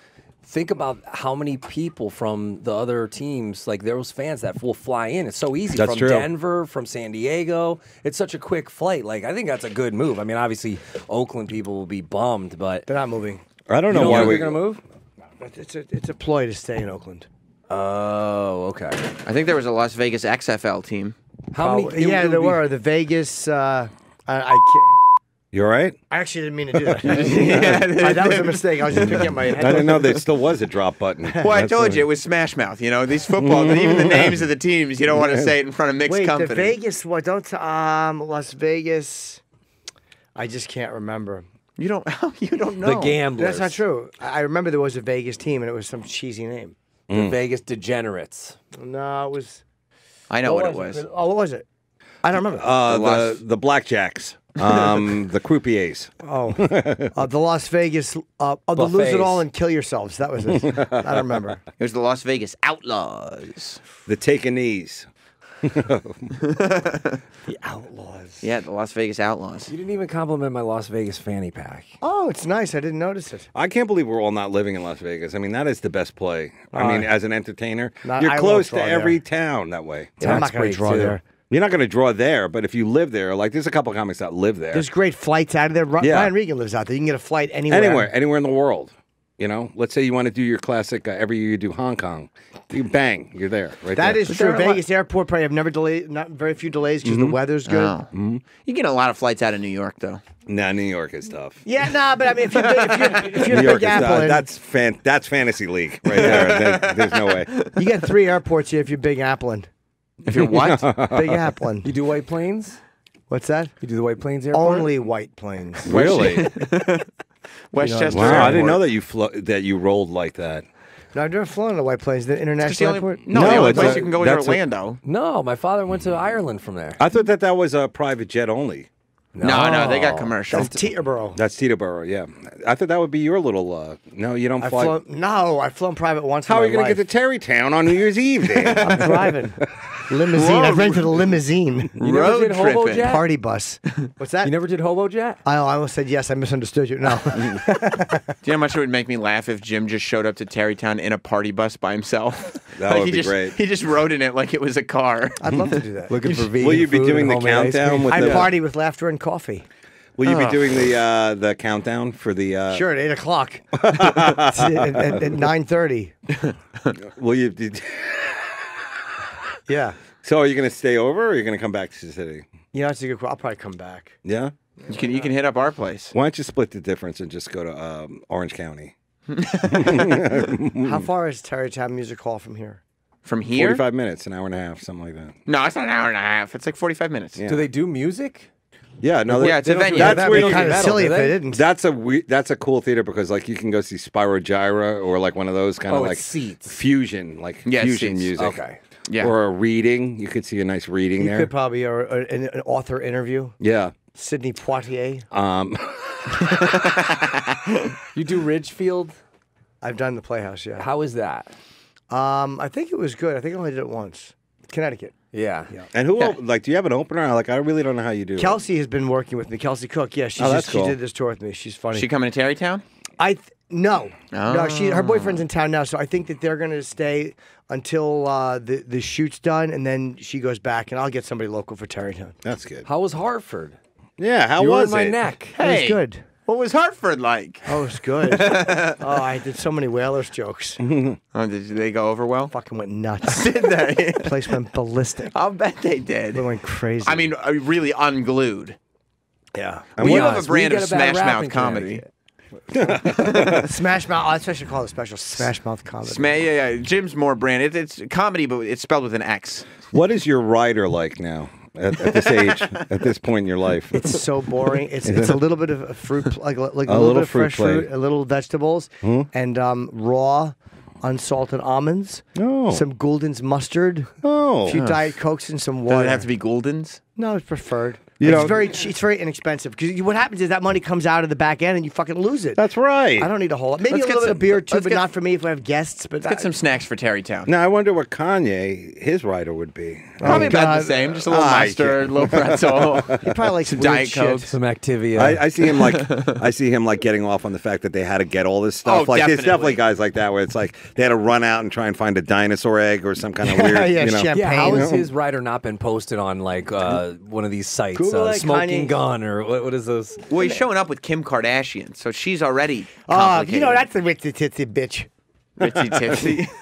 B: think about how many people from the other teams, like those fans that will fly in. It's so easy
E: That's
B: from
E: true.
B: Denver, from San Diego. It's such a quick flight. Like I think that's a good move. I mean, obviously Oakland people will be bummed, but
C: They're not moving.
E: I don't
B: you
E: know
B: don't
E: why we.
B: they're going to move?
C: It's a it's a ploy to stay in Oakland.
B: Oh, okay.
A: I think there was a Las Vegas XFL team.
B: How many?
C: yeah, there
B: be-
C: were the Vegas. Uh, I, I, can't-
E: You all right?
C: I actually didn't mean to do that. (laughs) Uh, that was a mistake. I was just picking up my head.
E: I didn't know there still was a drop button. (laughs)
A: Well, I told
E: what-
A: you it was smash mouth. You know these football, even the (laughs) names of the teams, you don't want to say it in front of mixed
C: Wait,
A: company.
C: the Vegas. What? Don't um Las Vegas. I just can't remember.
A: You don't. You don't know.
B: The gamblers.
C: That's not true. I I remember there was a Vegas team and it was some cheesy name.
B: The Vegas degenerates.
C: No, it was.
A: I know what, it was.
C: Oh, what was it? I don't remember.
E: Uh,
A: The Las-
E: the the blackjacks, (laughs) um, the croupiers.
C: oh, (laughs) uh, the Las Vegas. Uh, oh, the lose it
B: Buffets.
C: all and kill yourselves. That was it. (laughs) I don't remember.
A: It was the Las Vegas Outlaws.
E: The takeanees. (laughs)
C: The Outlaws.
A: Yeah, the Las Vegas Outlaws.
B: You didn't even compliment my Las Vegas fanny pack.
C: Oh, it's nice. I didn't notice it.
E: I can't believe we're all not living in Las Vegas. I mean, that is the best play. I mean, uh, as an entertainer,
C: Not-
E: you're
C: I
E: close to every
C: there.
E: town that way.
C: Yeah, I'm not going to draw
B: too.
C: there.
E: You're not going to draw there, but if you live there, like there's a couple of comics that live there.
C: There's great flights out of there. Ri-
E: Yeah.
C: Brian Regan lives out there. You can get a flight anywhere.
E: anywhere, anywhere in the world. You know, let's say you want to do your classic. Uh, every year you do Hong Kong. You bang, you're there. Right
C: That
E: there.
C: is true. Vegas airport probably have never delayed, not very few delays because the weather's good.
A: Oh. You get a lot of flights out of New York, though.
E: Nah, New York is tough.
C: Yeah, nah, but I mean, if you're, if you're, if you're
E: New York
C: Big
E: is
C: Apple,
E: uh,
C: and
E: that's fan, that's fantasy league right there. (laughs) There- There's no way.
C: you get three airports here if you're Big Appling.
A: If you're what? (laughs)
C: Big Appling.
B: You do White Plains?
C: What's that?
B: You do the White Plains airport?
C: Only white planes.
E: Really? (laughs)
A: Westchester.
E: wow, I didn't know that you flo- that you rolled like that.
C: No, I've never flown on a white planes. The
A: It's the
C: international
A: only,
C: airport.
A: no,
E: No,
A: the only
E: it's
A: place
E: a-
A: you can go is
E: that's a-
A: Orlando.
B: No, my father went to Ireland from there.
E: I thought that that was a private jet only.
A: No, no, they got commercial.
C: That's Teterboro.
E: That's Teterboro, yeah. I thought that would be your little. Uh, no, you don't
C: I've
E: fly.
C: flown, no, I've flown private once.
E: How
C: in
E: are you going to get to Tarrytown on New Year's Eve? Dan? (laughs)
C: I'm driving. (laughs) Limousine. I've rented a limousine.
B: You (laughs) never
A: Road
B: did Hobo
A: tripping.
B: Jet?
C: Party bus. What's that?
B: You never did Hobo Jet?
C: I, I almost said yes. I misunderstood you. No. (laughs) (laughs)
A: Do you know how much it would make me laugh if Jim just showed up to Tarrytown in a party bus by himself?
E: That
A: Like,
E: would
A: he
E: be
A: just,
E: great.
A: He just rode in it like it was a car.
C: I'd love to do that.
B: Looking for vegan
E: Will you be
B: food
E: doing the countdown with
C: I
E: the?
C: party with laughter and coffee.
E: Will you
A: Oh.
E: be doing the uh, the countdown for the? Uh,
C: Sure, at eight o'clock. at, at, at nine thirty.
E: Will you? Be,
C: Yeah.
E: so are you going to stay over, or are you going to come back to the city?
C: You know, that's a good. I'll probably come back.
E: Yeah.
A: You can you can hit up our place.
E: Why don't you split the difference and just go to um, Orange County?
C: How (laughs) far is Tarrytown Music Hall from here?
A: From here?
E: Forty-five minutes, an hour and a half, something like that.
A: No, it's not an hour and a half. It's like 45 minutes.
E: Yeah.
B: Do they do music?
E: Yeah, no,
A: Yeah, it's a
B: They don't do
A: venue.
B: that.
E: That's
B: They
E: where
B: don't
E: you-
C: Kind of silly if
B: they?
C: they didn't.
E: That's a we- that's a cool theater because like you can go see Spyro Gyra or like one of those kind of
B: Oh,
E: like
B: seats.
E: fusion like
A: Yeah,
E: fusion
A: seats.
E: music.
B: Okay.
A: Yeah.
E: Or a reading. You could see a nice reading
C: you
E: there.
C: could probably or, or an, an author interview.
E: yeah.
C: Sidney Poitier.
E: Um, (laughs)
B: You do Ridgefield?
C: I've done the Playhouse. Yeah.
B: How is that?
C: Um, I think it was good. I think I only did it once. Connecticut.
B: Yeah.
E: and who el- like do you have an opener? Like I really don't know how you do. it.
C: Kelsey has been working with me. Kelsey Cook. Yeah, she's
E: Oh, that's
C: just,
E: cool.
C: she did this tour with me. She's funny.
A: She coming to Tarrytown?
C: I th- no, no. She her
A: Oh.
C: boyfriend's in town now, so I think that they're gonna stay until uh, the the shoot's done, and then she goes back, and I'll get somebody local for Tarrytown.
E: That's good.
B: How was Hartford?
E: Yeah. How
B: you were
E: was
B: in my
E: it?
B: neck.
C: It was good.
A: What was Hartford like?
C: Oh, it was good. (laughs) oh, I did so many whalers jokes. (laughs)
A: Oh, did they go over well?
C: Fucking went nuts. (laughs)
A: Did they?
C: Place went ballistic.
A: I'll bet they did.
C: It went crazy.
A: I mean, uh, really unglued.
C: yeah.
A: we
B: Be
A: have a brand of
B: get a bad
A: Smash Mouth
B: in
A: comedy.
B: Connecticut. (laughs)
C: Smash Mouth. Oh, that's what I should call it. Special Smash Mouth comedy.
A: Sma- yeah, yeah, Jim's more brand. It, it's comedy, but it's spelled with an X.
E: What is your rider like now at, at this age, (laughs) at this point in your life?
C: It's so boring. It's (laughs) it's a little bit of a fruit, pl- like like a, little,
E: little
C: bit of
E: fruit
C: fresh fruit, a little vegetables, and um, raw, unsalted almonds.
E: Oh.
C: Some Gulden's mustard.
E: Oh.
C: A few Diet Cokes and some
A: Does
C: water.
A: it have to be Guldens?
C: No, it's preferred.
E: You
C: it's
E: know-
C: very che- it's very inexpensive because what happens is that money comes out of the back end and you fucking lose it.
E: That's right.
C: I don't need a whole lot. Maybe
A: Let's
C: a
A: get
C: little bit
A: some-
C: of beer too, but
A: get-
C: not for me if we have guests. But
A: Get some snacks for Tarrytown.
E: Now I wonder what Kanye his rider would be.
A: Probably about
C: God.
A: the same. Just a little
E: I
A: mustard, a little pretzel. (laughs)
C: he probably likes
A: some Diet. Coke.
B: Some Activia.
E: I, I see him like (laughs) I see him like getting off on the fact that they had to get all this stuff.
A: Oh,
E: like there's
A: definitely.
E: definitely guys like that where it's like they had to run out and try and find a dinosaur egg or some kind of (laughs) weird,
C: Yeah,
E: you know.
C: champagne.
B: yeah, how has his rider not been posted on like uh, one of these sites,
C: Google
B: uh,
C: it,
B: Smoking
C: Kanye.
B: Gun or what, what is those?
A: well, he's showing up with Kim Kardashian, so she's already
C: Oh,
A: complicated.
C: you know that's a ritzy titsy bitch.
A: Ritzy tipsy. (laughs)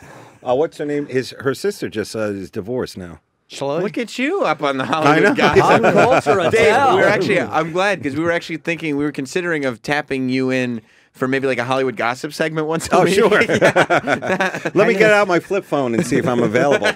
E: Uh, what's her name? His her sister just uh, is divorced now.
C: Shall
A: Look at you up on the
E: know.
A: Hollywood guys.
B: Pop culture, (laughs)
A: Dave, we were actually. I'm glad because we were actually thinking we were considering of tapping you in for maybe like a Hollywood gossip segment once a
E: Oh,
A: week.
E: sure. (laughs) Let me get out my flip phone and see if I'm available.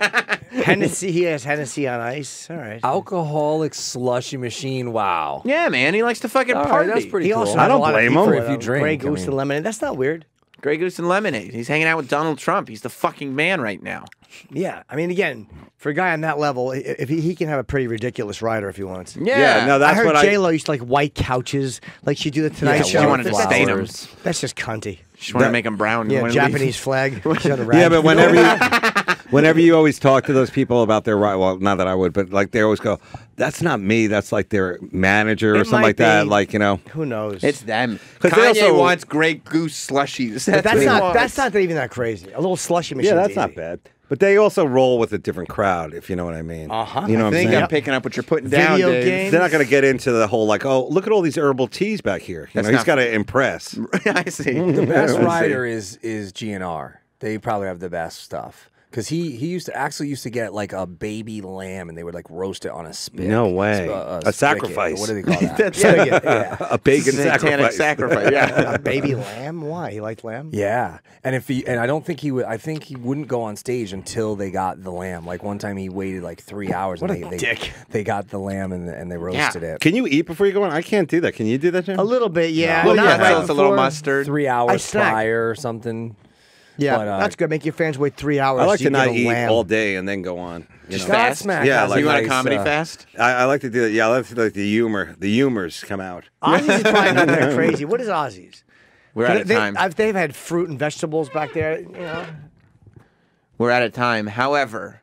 E: (laughs)
C: Hennessy. He has Hennessy on ice. All right.
B: Alcoholic slushy machine. Wow.
A: Yeah, man, he likes to fucking
B: All right,
A: party.
B: that's pretty
C: He
B: cool.
C: also
E: I
C: has
E: don't
C: a lot
E: blame him.
C: people,
B: If you
C: though.
B: drink,
C: Grey
B: I
C: Goose
B: mean.
C: and lemonade. That's not weird.
A: Grey Goose and Lemonade. He's hanging out with Donald Trump. He's the fucking man right now.
C: Yeah, I mean, again, for a guy on that level, i- if he, he can have a pretty ridiculous rider if he wants.
A: Yeah,
E: Yeah, no, that's what
C: I heard
E: what I-
C: J Lo used to like white couches, like she do the Tonight
B: Yeah,
C: Show.
A: she wanted to
C: That's-
A: stain him.
C: That's just cunty.
A: Just want to make him brown.
C: Yeah,
A: Wanna leave-
C: Japanese flag. (laughs) She's on a
E: Yeah, but whenever you, (laughs) whenever you always talk to those people about their ride, well, not that I would, but like they always go, "That's not me. That's like their manager or
C: It
E: something
C: might
E: like that."
C: be.
E: Like you know,
C: Who knows?
A: It's them.
E: 'Cause
A: Kanye
E: they also-
A: wants great Goose slushies. That's,
C: but that's
A: what he
C: not
A: wants.
C: that's not even that crazy. A little slushy machine.
E: yeah, that's not bad. But they also roll with a different crowd, if you know what I mean. Uh
B: Uh-huh.
E: You know
A: I
E: what I'm
A: think
E: saying?
A: I'm picking up what you're putting down,
C: Video
A: Dave.
C: games.
E: They're not going to get into the whole like, oh, look at all these herbal teas back here. You
A: That's
E: know, he's
A: not-
E: got to impress. (laughs)
A: I see.
B: The best (laughs) rider is is GNR. They probably have the best stuff. Cause he he used to actually used to get like a baby lamb and they would like roast it on a spit.
E: No way.
B: Sp- uh,
E: A
B: spigot.
E: sacrifice.
B: What do they call (laughs) that?
A: That's
B: yeah,
A: a-
B: yeah, yeah.
E: a pagan
A: Satanic
E: sacrifice.
A: sacrifice. (laughs) Yeah.
C: A baby lamb? Why? He liked lamb?
B: Yeah, and if he and I don't think he would. I think he wouldn't go on stage until they got the lamb. Like one time, he waited like three hours.
C: What
B: and
C: a
B: they,
C: dick.
B: They, they got the lamb and and they roasted it.
E: Can you eat before you go on? I can't do that. Can you do that, Jim?
C: A little bit, yeah.
A: Well,
C: Not
A: yeah,
C: right
A: so it's a little mustard.
B: Three hours
C: snack.
B: prior or something.
C: Yeah,
B: But, uh,
C: that's good. Make your fans wait three hours.
E: I like
C: so
E: to not eat
C: lamb.
E: all day and then go on. You
B: Just
E: know?
A: Fast?
B: Godsmack
E: Yeah, like-
A: you want a comedy
B: uh,
A: fast?
E: I, I like to do that. Yeah, I like to like the humor. The humors come out. (laughs)
C: Ozzy's is probably not that (laughs) crazy. What is Ozzy's?
A: We're out of
C: They-
A: time.
C: I've- they've had fruit and vegetables back there. You know,
A: We're out of time. However,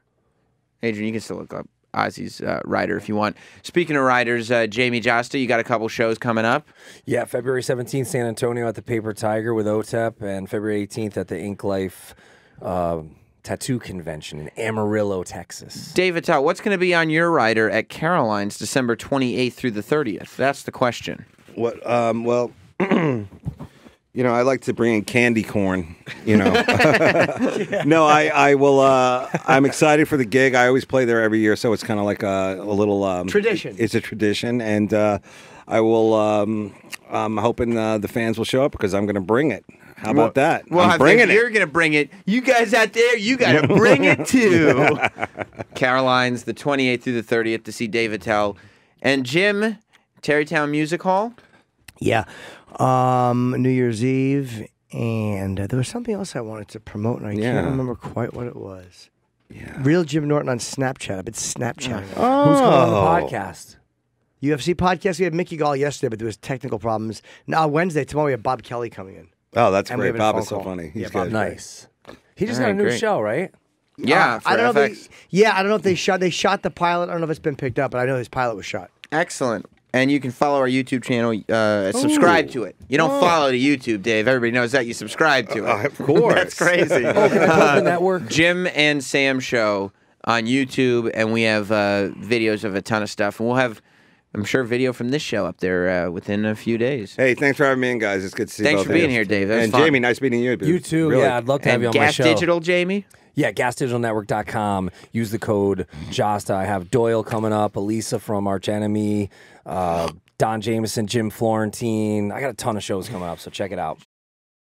A: Adrian, you can still look up Ozzy's uh, rider if you want. Speaking of riders, uh, Jamey Jasta, you got a couple shows coming up.
B: Yeah, February 17th, San Antonio at the Paper Tiger with OTEP, and February 18th at the Ink Life uh, Tattoo Convention in Amarillo, Texas.
A: Dave Attell, what's going to be on your rider at Caroline's December 28th through the 30th? That's the question.
E: What? Um, well, (clears throat) you know, I like to bring in candy corn. You know, (laughs) no, I I will. Uh, I'm excited for the gig. I always play there every year, so it's kind of like a, a little um,
C: Tradition.
E: It's a tradition, and uh, I will. Um, I'm hoping uh, the fans will show up because I'm going to bring it. How about that?
A: Well,
E: I'm
A: I
E: bringing
A: think
E: it.
A: you're going to bring it. You guys out there, you got to bring it (laughs) too. (laughs) Caroline's the 28th through the 30th to see Dave Attell. And Jim, Tarrytown Music Hall.
C: yeah. Um, New Year's Eve, and uh, there was something else I wanted to promote, and I
E: Yeah.
C: can't remember quite what it was. Yeah. Real Jim Norton on Snapchat. I've been Snapchatting.
E: Oh.
B: Who's coming on the podcast?
C: UFC podcast. We had Mickey Gall yesterday, but there was technical problems. Now Wednesday, tomorrow we have Bob Kelly coming in.
E: oh, that's
C: And we
E: great.
C: have a
E: Bob
C: phone
E: is so
C: call.
E: funny. He's
C: Yeah, Bob
E: good.
B: Nice. He just
A: All
B: got a
A: right,
B: new
A: great.
B: show, right?
A: Yeah,
C: Uh,
A: for
C: I don't know. If
A: FX.
C: they, yeah, I don't know if they shot. They shot the pilot. I don't know if it's been picked up, but I know his pilot was shot.
A: Excellent. And you can follow our YouTube channel. Uh, subscribe to it. You don't follow to YouTube, Dave. Everybody knows that. You subscribe to it.
E: Uh, of course. (laughs)
A: That's crazy. (laughs)
B: Oh, can the network?
A: Jim and Sam show on YouTube, and we have uh, videos of a ton of stuff. And we'll have, I'm sure, video from this show up there uh, within a few days.
E: Hey, thanks for having me in, guys. It's good to see you.
A: Thanks
E: both
A: for
E: of you.
A: being here, Dave. That was
E: and
A: fun.
E: Jamey, nice meeting you. dude.
B: You too.
E: Really.
B: Yeah, I'd love to have
A: And
B: you on my
A: Gas
B: show.
A: Digital, Jamey.
B: Yeah, gasdigitalnetwork.com. Use the code JASTA. I have Doyle coming up, Alissa from Arch Enemy, uh, Don Jamieson, Jim Florentine. I got a ton of shows coming up, so check it out.